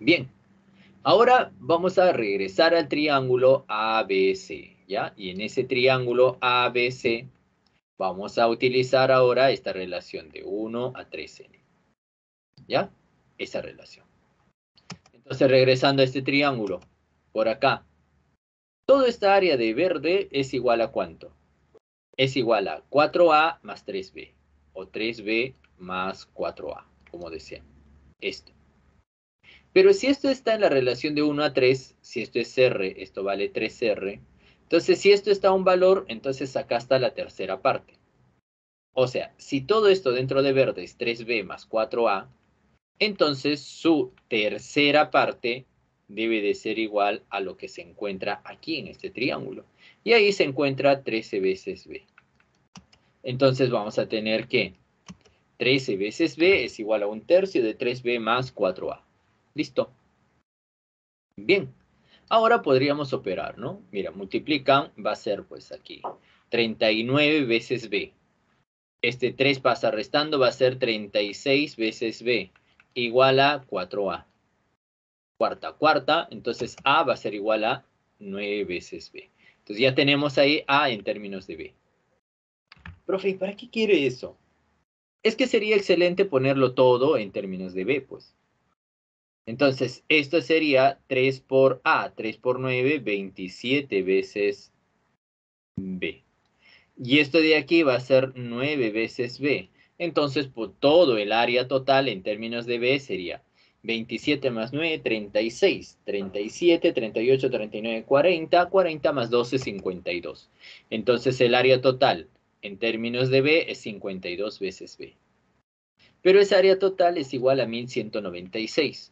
Bien. Ahora vamos a regresar al triángulo ABC, ¿ya? Y en ese triángulo ABC vamos a utilizar ahora esta relación de 1 a 3n. ¿Ya? Esa relación. Entonces, regresando a este triángulo, por acá, toda esta área de verde es igual a cuánto? Es igual a 4a más 3b, o 3b más 4a, como decía. Esto. Pero si esto está en la relación de 1 a 3, si esto es R, esto vale 3R. Entonces, si esto está a un valor, entonces acá está la tercera parte. O sea, si todo esto dentro de verde es 3B más 4A, entonces su tercera parte debe de ser igual a lo que se encuentra aquí en este triángulo. Y ahí se encuentra 13 veces B. Entonces vamos a tener que 13 veces B es igual a un tercio de 3B más 4A. Listo. Bien. Ahora podríamos operar, ¿no? Mira, multiplican, va a ser pues aquí 39 veces B. Este 3 pasa restando, va a ser 36 veces B, igual a 4A. Cuarta, cuarta, entonces A va a ser igual a 9 veces B. Entonces ya tenemos ahí A en términos de B. Profe, ¿para qué quiere eso? Es que sería excelente ponerlo todo en términos de B, pues. Entonces, esto sería 3 por A, 3 por 9, 27 veces B. Y esto de aquí va a ser 9 veces B. Entonces, por todo el área total en términos de B sería 27 más 9, 36. 37, 38, 39, 40. 40 más 12, 52. Entonces, el área total en términos de B es 52 veces B. Pero esa área total es igual a 1196.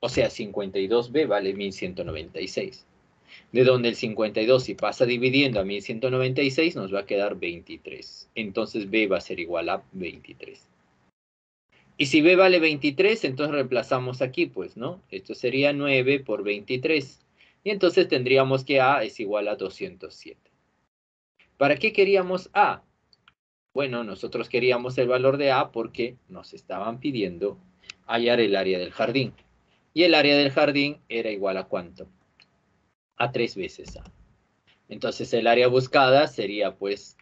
O sea, 52B vale 1196. De donde el 52, si pasa dividiendo a 1196, nos va a quedar 23. Entonces B va a ser igual a 23. Y si B vale 23, entonces reemplazamos aquí, pues, ¿no? Esto sería 9 por 23. Y entonces tendríamos que A es igual a 207. ¿Para qué queríamos A? Bueno, nosotros queríamos el valor de A porque nos estaban pidiendo hallar el área del jardín. Y el área del jardín era igual a cuánto? A tres veces A. Entonces el área buscada sería pues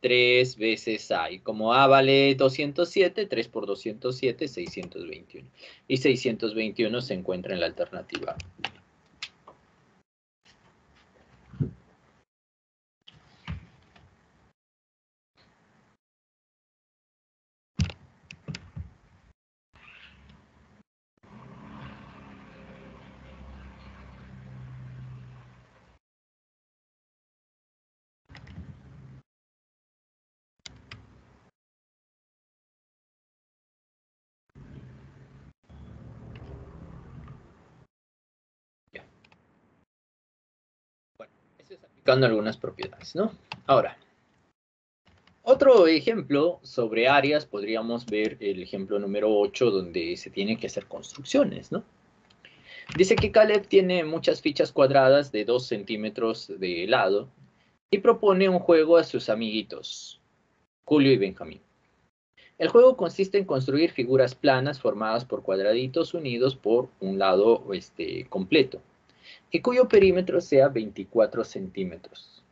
3 veces A. Y como A vale 207, 3 por 207, 621. Y 621 se encuentra en la alternativa algunas propiedades, ¿no? Ahora, otro ejemplo sobre áreas, podríamos ver el ejemplo número 8, donde se tienen que hacer construcciones, ¿no? Dice que Caleb tiene muchas fichas cuadradas de 2 centímetros de lado y propone un juego a sus amiguitos, Julio y Benjamín. El juego consiste en construir figuras planas formadas por cuadraditos unidos por un lado este, completo y cuyo perímetro sea 24 centímetros.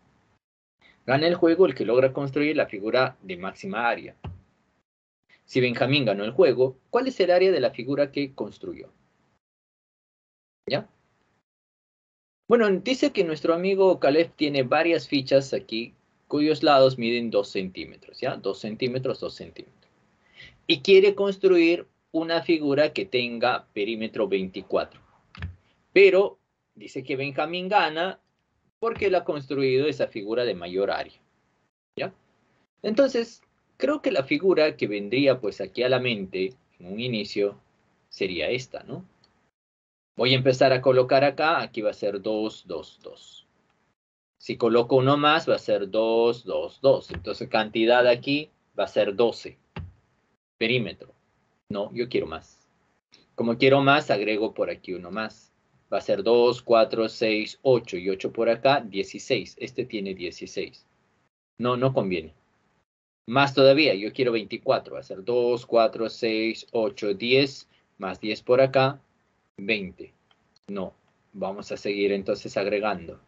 Gana el juego el que logra construir la figura de máxima área. Si Benjamín ganó el juego, ¿cuál es el área de la figura que construyó? ¿Ya? Bueno, dice que nuestro amigo Caleb tiene varias fichas aquí cuyos lados miden 2 centímetros, ¿ya? 2 centímetros, 2 centímetros. Y quiere construir una figura que tenga perímetro 24. Pero dice que Benjamín gana porque él ha construido esa figura de mayor área. ¿Ya? Entonces, creo que la figura que vendría pues aquí a la mente en un inicio sería esta, ¿no? Voy a empezar a colocar acá, aquí va a ser 2, 2, 2. Si coloco uno más va a ser 2, 2, 2. Entonces cantidad aquí va a ser 12. Perímetro. No, yo quiero más. Como quiero más, agrego por aquí uno más va a ser 2, 4, 6, 8 y 8 por acá, 16. Este tiene 16. No, no conviene. Más todavía, yo quiero 24. Va a ser 2, 4, 6, 8, 10, más 10 por acá, 20. No, vamos a seguir entonces agregando.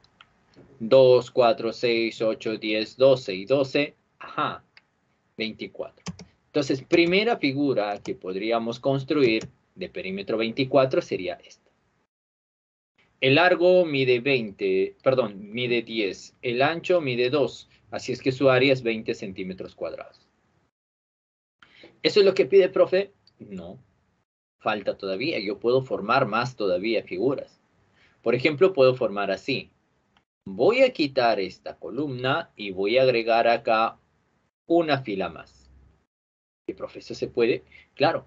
2, 4, 6, 8, 10, 12 y 12, ajá, 24. Entonces, primera figura que podríamos construir de perímetro 24 sería esta. El largo mide 20, perdón, mide 10. El ancho mide 2. Así es que su área es 20 centímetros cuadrados. ¿Eso es lo que pide el profe? No. Falta todavía. Yo puedo formar más todavía figuras. Por ejemplo, puedo formar así. Voy a quitar esta columna y voy a agregar acá una fila más. ¿Qué profe, eso se puede? Claro,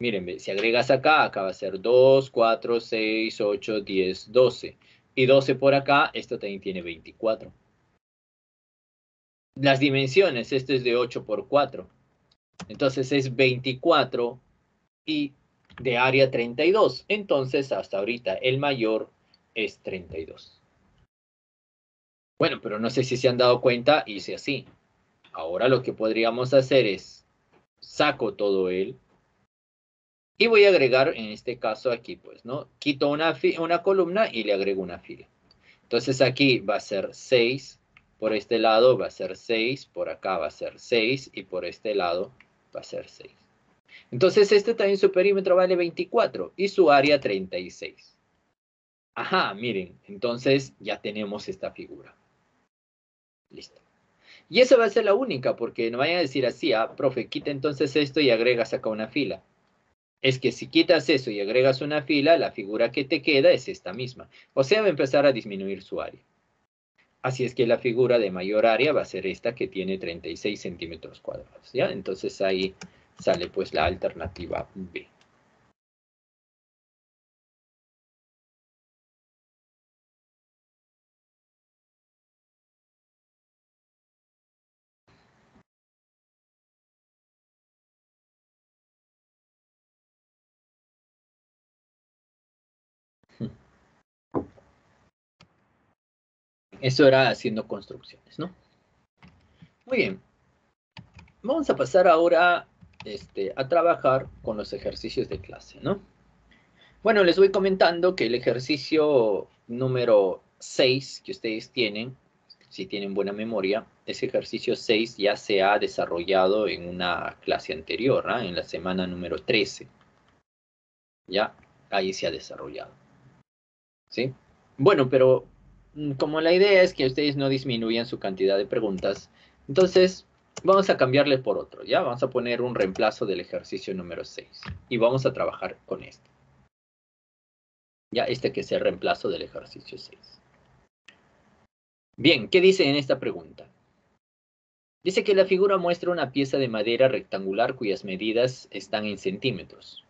Miren, si agregas acá, acá va a ser 2, 4, 6, 8, 10, 12. Y 12 por acá, esto también tiene 24. Las dimensiones, esto es de 8 por 4. Entonces es 24 y de área 32. Entonces, hasta ahorita, el mayor es 32. Bueno, pero no sé si se han dado cuenta, hice así. Ahora lo que podríamos hacer es, saco todo el y voy a agregar, en este caso aquí, pues, ¿no? Quito una, una columna y le agrego una fila. Entonces aquí va a ser 6, por este lado va a ser 6, por acá va a ser 6 y por este lado va a ser 6. Entonces este también su perímetro vale 24 y su área 36. Ajá, miren, entonces ya tenemos esta figura. Listo. Y esa va a ser la única, porque no vayan a decir así, ah, profe, quita entonces esto y agregas acá una fila es que si quitas eso y agregas una fila, la figura que te queda es esta misma. O sea, va a empezar a disminuir su área. Así es que la figura de mayor área va a ser esta que tiene 36 centímetros cuadrados. ¿ya? Entonces ahí sale pues la alternativa B. Eso era haciendo construcciones, ¿no? Muy bien. Vamos a pasar ahora este, a trabajar con los ejercicios de clase, ¿no? Bueno, les voy comentando que el ejercicio número 6 que ustedes tienen, si tienen buena memoria, ese ejercicio 6 ya se ha desarrollado en una clase anterior, ¿no? en la semana número 13. Ya, ahí se ha desarrollado. ¿Sí? Bueno, pero como la idea es que ustedes no disminuyan su cantidad de preguntas, entonces vamos a cambiarle por otro, ¿ya? Vamos a poner un reemplazo del ejercicio número 6 y vamos a trabajar con este. Ya, este que es el reemplazo del ejercicio 6. Bien, ¿qué dice en esta pregunta? Dice que la figura muestra una pieza de madera rectangular cuyas medidas están en centímetros.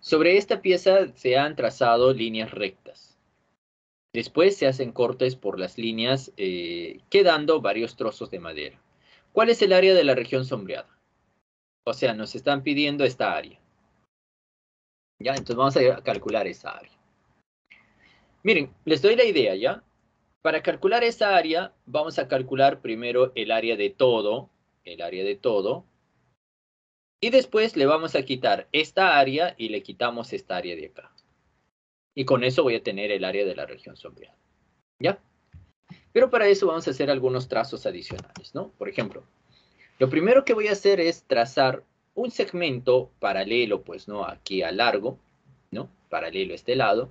Sobre esta pieza se han trazado líneas rectas. Después se hacen cortes por las líneas, eh, quedando varios trozos de madera. ¿Cuál es el área de la región sombreada? O sea, nos están pidiendo esta área. ¿Ya? Entonces vamos a calcular esa área. Miren, les doy la idea, ¿ya? Para calcular esa área, vamos a calcular primero el área de todo, el área de todo, Y después le vamos a quitar esta área y le quitamos esta área de acá. Y con eso voy a tener el área de la región sombreada. ¿Ya? Pero para eso vamos a hacer algunos trazos adicionales, ¿no? Por ejemplo, lo primero que voy a hacer es trazar un segmento paralelo, pues, ¿no? Aquí a largo, ¿no? Paralelo a este lado,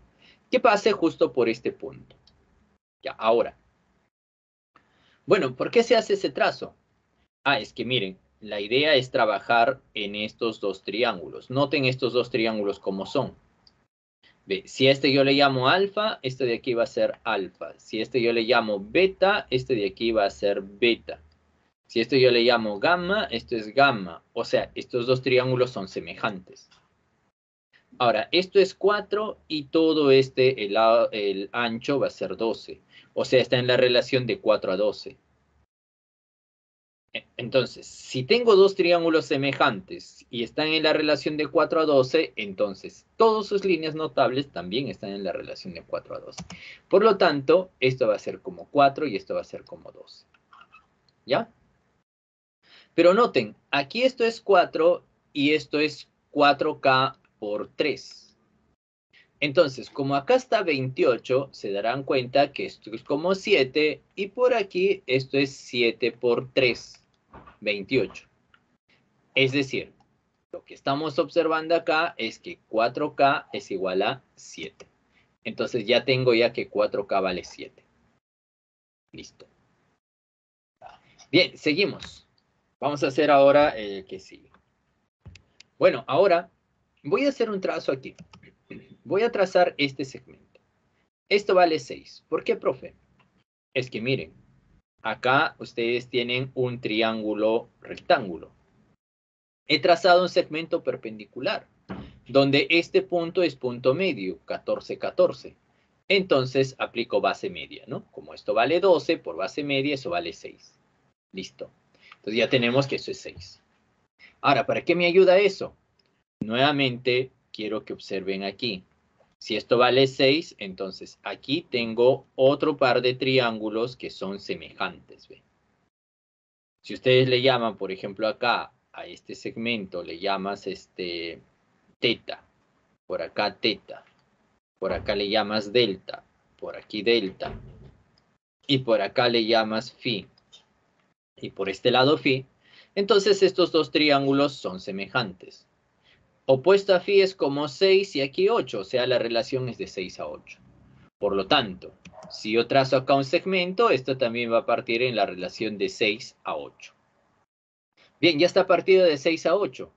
que pase justo por este punto. Ya, ahora. Bueno, ¿por qué se hace ese trazo? Ah, es que miren, la idea es trabajar en estos dos triángulos. Noten estos dos triángulos como son. Si a este yo le llamo alfa, este de aquí va a ser alfa. Si este yo le llamo beta, este de aquí va a ser beta. Si esto yo le llamo gamma, esto es gamma. O sea, estos dos triángulos son semejantes. Ahora, esto es 4 y todo este, el, el ancho va a ser 12. O sea, está en la relación de 4 a 12. E, entonces, si tengo dos triángulos semejantes y están en la relación de 4 a 12, entonces todas sus líneas notables también están en la relación de 4 a 12. Por lo tanto, esto va a ser como 4 y esto va a ser como 12. ¿Ya? Pero noten, aquí esto es 4 y esto es 4K por 3. Entonces, como acá está 28, se darán cuenta que esto es como 7 y por aquí esto es 7 por 3, 28. Es decir, lo que estamos observando acá es que 4K es igual a 7. Entonces ya tengo ya que 4K vale 7. Listo. Bien, seguimos. Vamos a hacer ahora el que sigue. Bueno, ahora voy a hacer un trazo aquí. Voy a trazar este segmento. Esto vale 6. ¿Por qué, profe? Es que miren, acá ustedes tienen un triángulo rectángulo. He trazado un segmento perpendicular, donde este punto es punto medio, 14, 14. Entonces aplico base media, ¿no? Como esto vale 12, por base media eso vale 6. Listo. Entonces ya tenemos que eso es 6. Ahora, ¿para qué me ayuda eso? Nuevamente, quiero que observen aquí. Si esto vale 6, entonces aquí tengo otro par de triángulos que son semejantes. Si ustedes le llaman, por ejemplo, acá a este segmento, le llamas este teta, por acá teta, por acá le llamas delta, por aquí delta, y por acá le llamas phi y por este lado phi, entonces estos dos triángulos son semejantes. Opuesto a phi es como 6 y aquí 8, o sea, la relación es de 6 a 8. Por lo tanto, si yo trazo acá un segmento, esto también va a partir en la relación de 6 a 8. Bien, ya está partido de 6 a 8.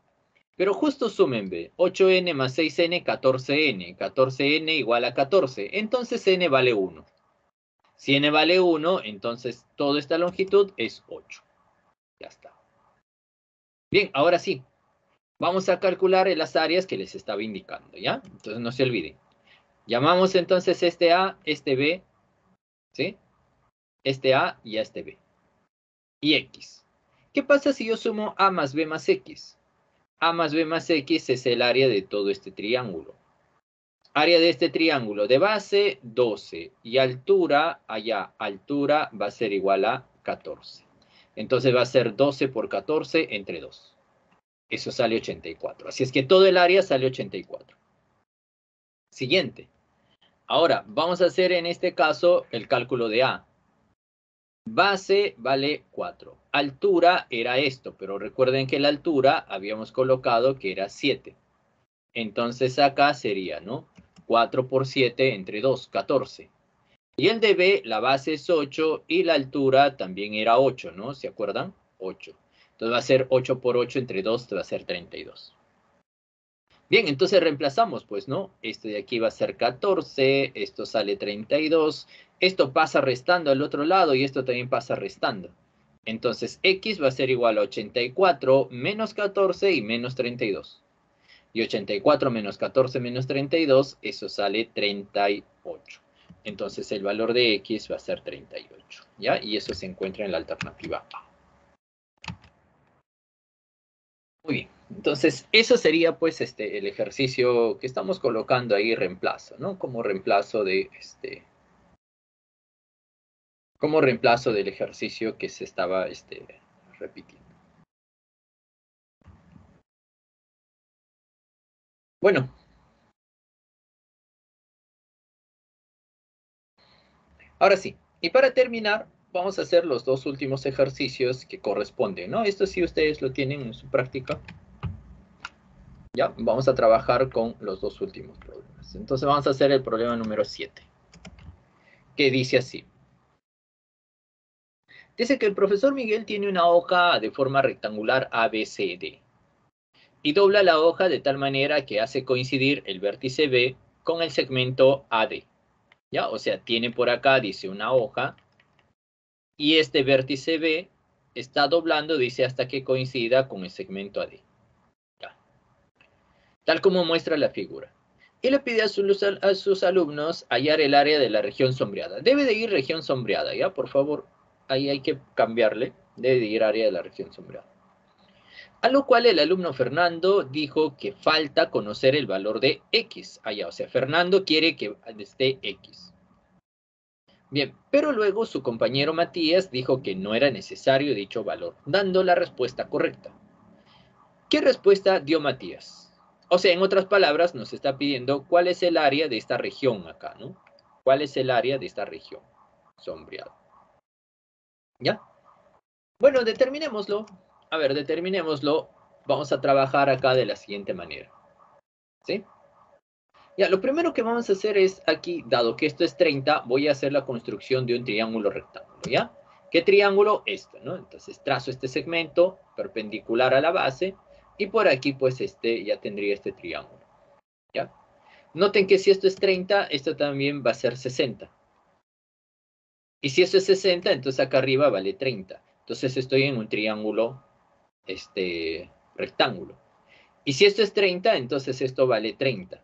Pero justo sumen, B, 8n más 6n, 14n. 14n igual a 14. Entonces n vale 1. Si n vale 1, entonces toda esta longitud es 8. Ya está. Bien, ahora sí. Vamos a calcular las áreas que les estaba indicando, ¿ya? Entonces no se olviden. Llamamos entonces este A, este B, ¿sí? Este A y este B. Y X. ¿Qué pasa si yo sumo A más B más X? A más B más X es el área de todo este triángulo. Área de este triángulo de base, 12. Y altura, allá, altura va a ser igual a 14. Entonces va a ser 12 por 14 entre 2. Eso sale 84. Así es que todo el área sale 84. Siguiente. Ahora, vamos a hacer en este caso el cálculo de A. Base vale 4. Altura era esto, pero recuerden que la altura habíamos colocado que era 7. Entonces acá sería, ¿no? 4 por 7 entre 2, 14. Y el de B, la base es 8 y la altura también era 8, ¿no? ¿Se acuerdan? 8. Entonces va a ser 8 por 8 entre 2, va a ser 32. Bien, entonces reemplazamos, pues, ¿no? Esto de aquí va a ser 14, esto sale 32, esto pasa restando al otro lado y esto también pasa restando. Entonces, X va a ser igual a 84 menos 14 y menos 32. Y 84 menos 14 menos 32, eso sale 38. Entonces el valor de X va a ser 38. ¿Ya? Y eso se encuentra en la alternativa A. Muy bien. Entonces, eso sería pues este el ejercicio que estamos colocando ahí reemplazo, ¿no? Como reemplazo de este como reemplazo del ejercicio que se estaba este, repitiendo. Bueno. Ahora sí, y para terminar, vamos a hacer los dos últimos ejercicios que corresponden, ¿no? Esto sí ustedes lo tienen en su práctica. Ya, vamos a trabajar con los dos últimos problemas. Entonces vamos a hacer el problema número 7, que dice así. Dice que el profesor Miguel tiene una hoja de forma rectangular ABCD y dobla la hoja de tal manera que hace coincidir el vértice B con el segmento AD. ¿Ya? O sea, tiene por acá, dice, una hoja y este vértice B está doblando, dice, hasta que coincida con el segmento AD tal como muestra la figura. Y le pide a, sus alumnos hallar el área de la región sombreada. Debe de ir región sombreada, ¿ya? Por favor, ahí hay que cambiarle. Debe de ir área de la región sombreada. A lo cual el alumno Fernando dijo que falta conocer el valor de X allá. O sea, Fernando quiere que esté X. Bien, pero luego su compañero Matías dijo que no era necesario dicho valor, dando la respuesta correcta. ¿Qué respuesta dio Matías? O sea, en otras palabras, nos está pidiendo cuál es el área de esta región acá, ¿no? ¿Cuál es el área de esta región sombreado? ¿Ya? Bueno, determinémoslo. A ver, determinémoslo. Vamos a trabajar acá de la siguiente manera. ¿Sí? Ya, lo primero que vamos a hacer es aquí, dado que esto es 30, voy a hacer la construcción de un triángulo rectángulo, ¿ya? ¿Qué triángulo? Este, ¿no? Entonces trazo este segmento perpendicular a la base y por aquí, pues, este ya tendría este triángulo. ¿Ya? Noten que si esto es 30, esto también va a ser 60. Y si esto es 60, entonces acá arriba vale 30. Entonces estoy en un triángulo este, rectángulo. Y si esto es 30, entonces esto vale 30.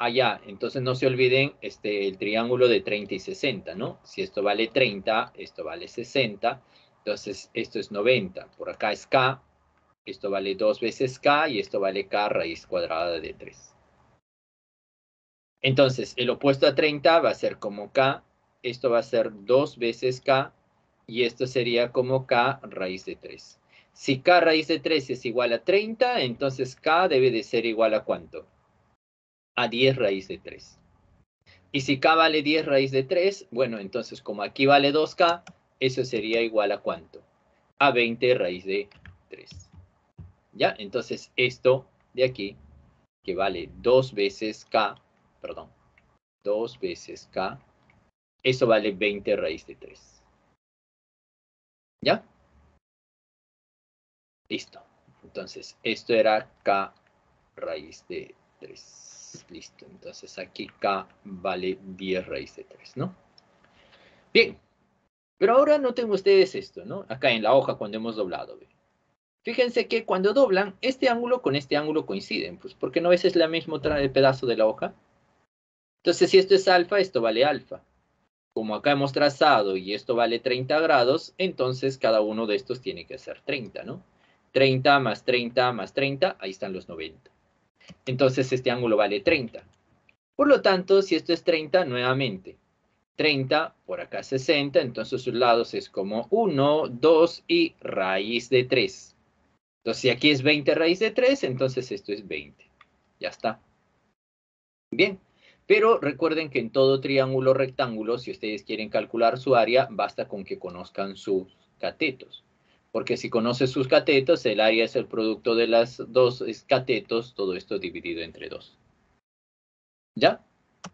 Allá, entonces no se olviden este, el triángulo de 30 y 60, ¿no? Si esto vale 30, esto vale 60, entonces esto es 90. Por acá es K, esto vale 2 veces k y esto vale k raíz cuadrada de 3. Entonces, el opuesto a 30 va a ser como k, esto va a ser 2 veces k y esto sería como k raíz de 3. Si k raíz de 3 es igual a 30, entonces k debe de ser igual a cuánto? A 10 raíz de 3. Y si k vale 10 raíz de 3, bueno, entonces como aquí vale 2k, eso sería igual a cuánto? A 20 raíz de 3. ¿Ya? Entonces esto de aquí, que vale 2 veces k, perdón, 2 veces k, eso vale 20 raíz de 3. ¿Ya? Listo. Entonces, esto era k raíz de 3. Listo. Entonces, aquí k vale 10 raíz de 3, ¿no? Bien. Pero ahora noten ustedes esto, ¿no? Acá en la hoja cuando hemos doblado, ¿ve? Fíjense que cuando doblan, este ángulo con este ángulo coinciden, pues porque no es la misma pedazo de la hoja. Entonces, si esto es alfa, esto vale alfa. Como acá hemos trazado y esto vale 30 grados, entonces cada uno de estos tiene que ser 30, ¿no? 30 más 30 más 30, ahí están los 90. Entonces este ángulo vale 30. Por lo tanto, si esto es 30, nuevamente, 30, por acá 60, entonces sus lados es como 1, 2 y raíz de 3. Entonces, si aquí es 20 raíz de 3, entonces esto es 20. Ya está. Bien, pero recuerden que en todo triángulo rectángulo, si ustedes quieren calcular su área, basta con que conozcan sus catetos. Porque si conoces sus catetos, el área es el producto de las dos catetos, todo esto dividido entre dos. ¿Ya?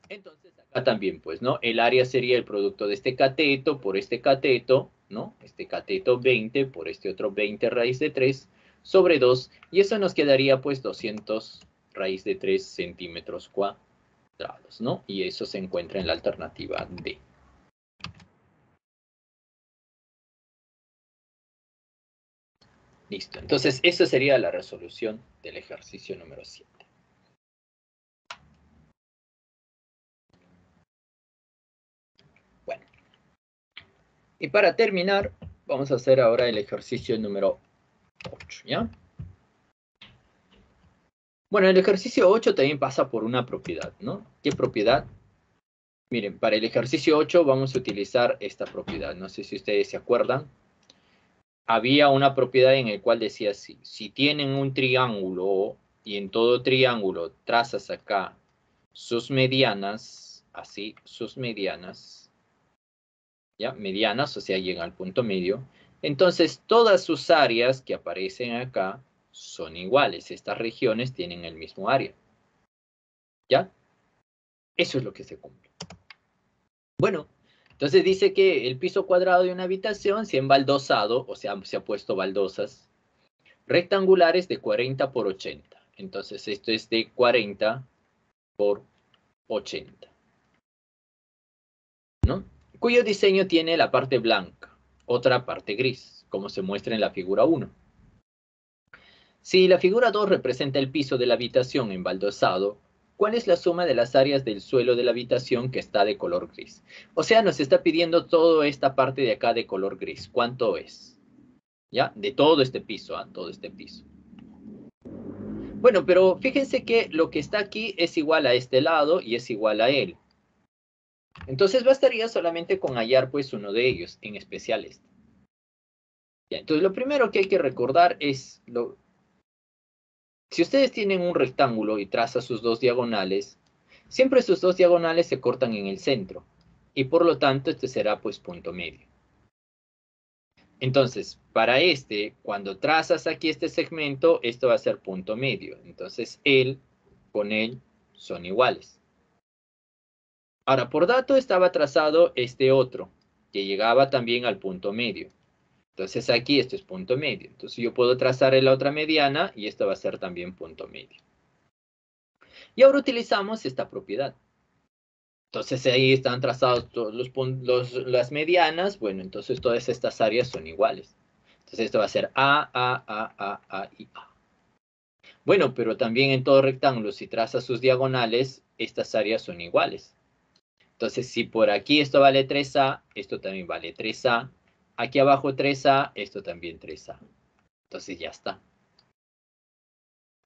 Entonces acá también, pues, ¿no? El área sería el producto de este cateto por este cateto, ¿no? Este cateto 20 por este otro 20 raíz de 3 sobre 2 y eso nos quedaría pues 200 raíz de 3 centímetros cuadrados, ¿no? Y eso se encuentra en la alternativa D. Listo, entonces esa sería la resolución del ejercicio número 7. Bueno, y para terminar, vamos a hacer ahora el ejercicio número 8, ¿ya? Bueno, el ejercicio 8 también pasa por una propiedad, ¿no? ¿Qué propiedad? Miren, para el ejercicio 8 vamos a utilizar esta propiedad. No sé si ustedes se acuerdan. Había una propiedad en la cual decía así. Si tienen un triángulo y en todo triángulo trazas acá sus medianas, así, sus medianas, ¿ya? Medianas, o sea, llegan al punto medio. Entonces, todas sus áreas que aparecen acá son iguales. Estas regiones tienen el mismo área. ¿Ya? Eso es lo que se cumple. Bueno, entonces dice que el piso cuadrado de una habitación se ha embaldosado, o sea, se ha puesto baldosas rectangulares de 40 por 80. Entonces esto es de 40 por 80. ¿No? Cuyo diseño tiene la parte blanca, otra parte gris, como se muestra en la figura 1. Si la figura 2 representa el piso de la habitación embaldosado, ¿cuál es la suma de las áreas del suelo de la habitación que está de color gris? O sea, nos está pidiendo toda esta parte de acá de color gris. ¿Cuánto es? ¿Ya? De todo este piso, ¿ah? Todo este piso. Bueno, pero fíjense que lo que está aquí es igual a este lado y es igual a él. Entonces bastaría solamente con hallar pues uno de ellos, en especial este. entonces lo primero que hay que recordar es lo, si ustedes tienen un rectángulo y traza sus dos diagonales, siempre sus dos diagonales se cortan en el centro. Y por lo tanto, este será pues punto medio. Entonces, para este, cuando trazas aquí este segmento, esto va a ser punto medio. Entonces, él con él son iguales. Ahora, por dato estaba trazado este otro, que llegaba también al punto medio. Entonces aquí esto es punto medio. Entonces yo puedo trazar la otra mediana y esto va a ser también punto medio. Y ahora utilizamos esta propiedad. Entonces ahí están trazados todos los, las medianas. Bueno, entonces todas estas áreas son iguales. Entonces esto va a ser A, A, A, A, A y A. Bueno, pero también en todo rectángulo, si trazas sus diagonales, estas áreas son iguales. Entonces, si por aquí esto vale 3A, esto también vale 3A, Aquí abajo 3A, esto también 3A. Entonces ya está.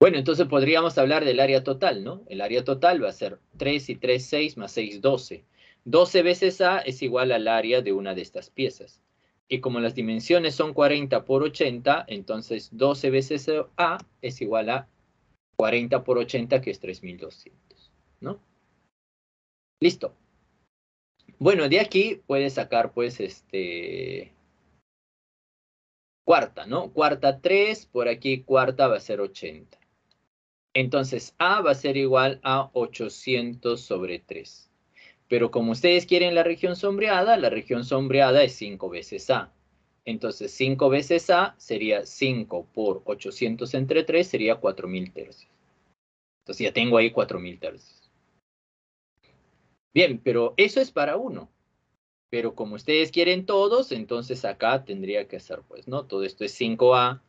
Bueno, entonces podríamos hablar del área total, ¿no? El área total va a ser 3 y 3, 6 más 6, 12. 12 veces A es igual al área de una de estas piezas. Y como las dimensiones son 40 por 80, entonces 12 veces A es igual a 40 por 80, que es 3200, ¿no? Listo. Bueno, de aquí puedes sacar, pues, este, cuarta, ¿no? Cuarta 3, por aquí cuarta va a ser 80. Entonces, A va a ser igual a 800 sobre 3. Pero como ustedes quieren la región sombreada, la región sombreada es 5 veces A. Entonces, 5 veces A sería 5 por 800 entre 3, sería 4000 tercios. Entonces, ya tengo ahí 4000 tercios. Bien, pero eso es para uno. Pero como ustedes quieren todos, entonces acá tendría que ser, pues, ¿no? Todo esto es 5A,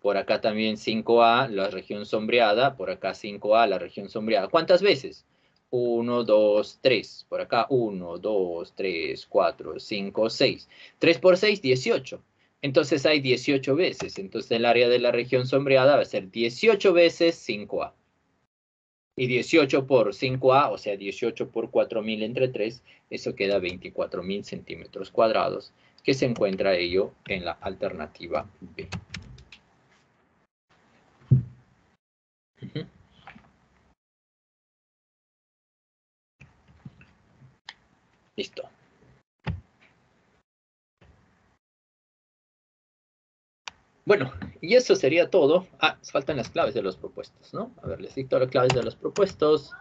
por acá también 5A, la región sombreada, por acá 5A, la región sombreada. ¿Cuántas veces? 1, 2, 3. Por acá 1, 2, 3, 4, 5, 6. 3 por 6, 18. Entonces hay 18 veces. Entonces el área de la región sombreada va a ser 18 veces 5A. Y 18 por 5A, o sea, 18 por 4.000 entre 3, eso queda 24.000 centímetros cuadrados, que se encuentra ello en la alternativa B. Listo. Bueno, y eso sería todo. Ah, faltan las claves de los propuestos, ¿no? A ver, les dicto las claves de los propuestos.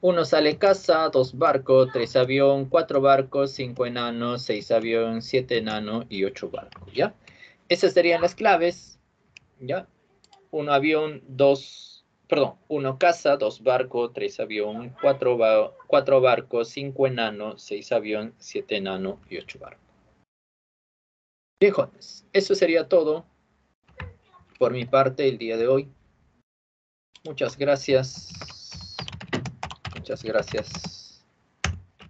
Uno sale casa, dos barcos, tres avión, cuatro barcos, cinco enanos, seis avión, siete enano y ocho barcos, ¿ya? Esas serían las claves, ¿ya? Uno avión, dos, perdón, uno casa, dos barcos, tres avión, cuatro, cuatro barcos, cinco enanos, seis avión, siete enano y ocho barcos. Bien, eso sería todo por mi parte el día de hoy. Muchas gracias. Muchas gracias.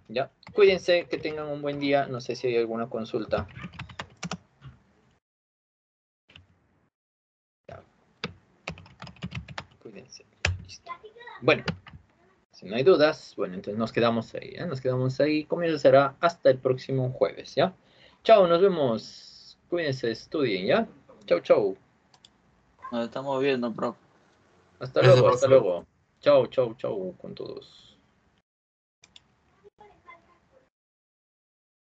Ya, cuídense, que tengan un buen día. No sé si hay alguna consulta. Cuídense. Bueno, si no hay dudas, bueno, entonces nos quedamos ahí. ¿eh? Nos quedamos ahí. Comienzo será hasta el próximo jueves, ¿ya? Chao, nos vemos. Cuídense, estudien, ¿ya? Chau, chau. Nos estamos viendo, profe. Hasta luego, hasta luego. Chao, chao, chao con todos.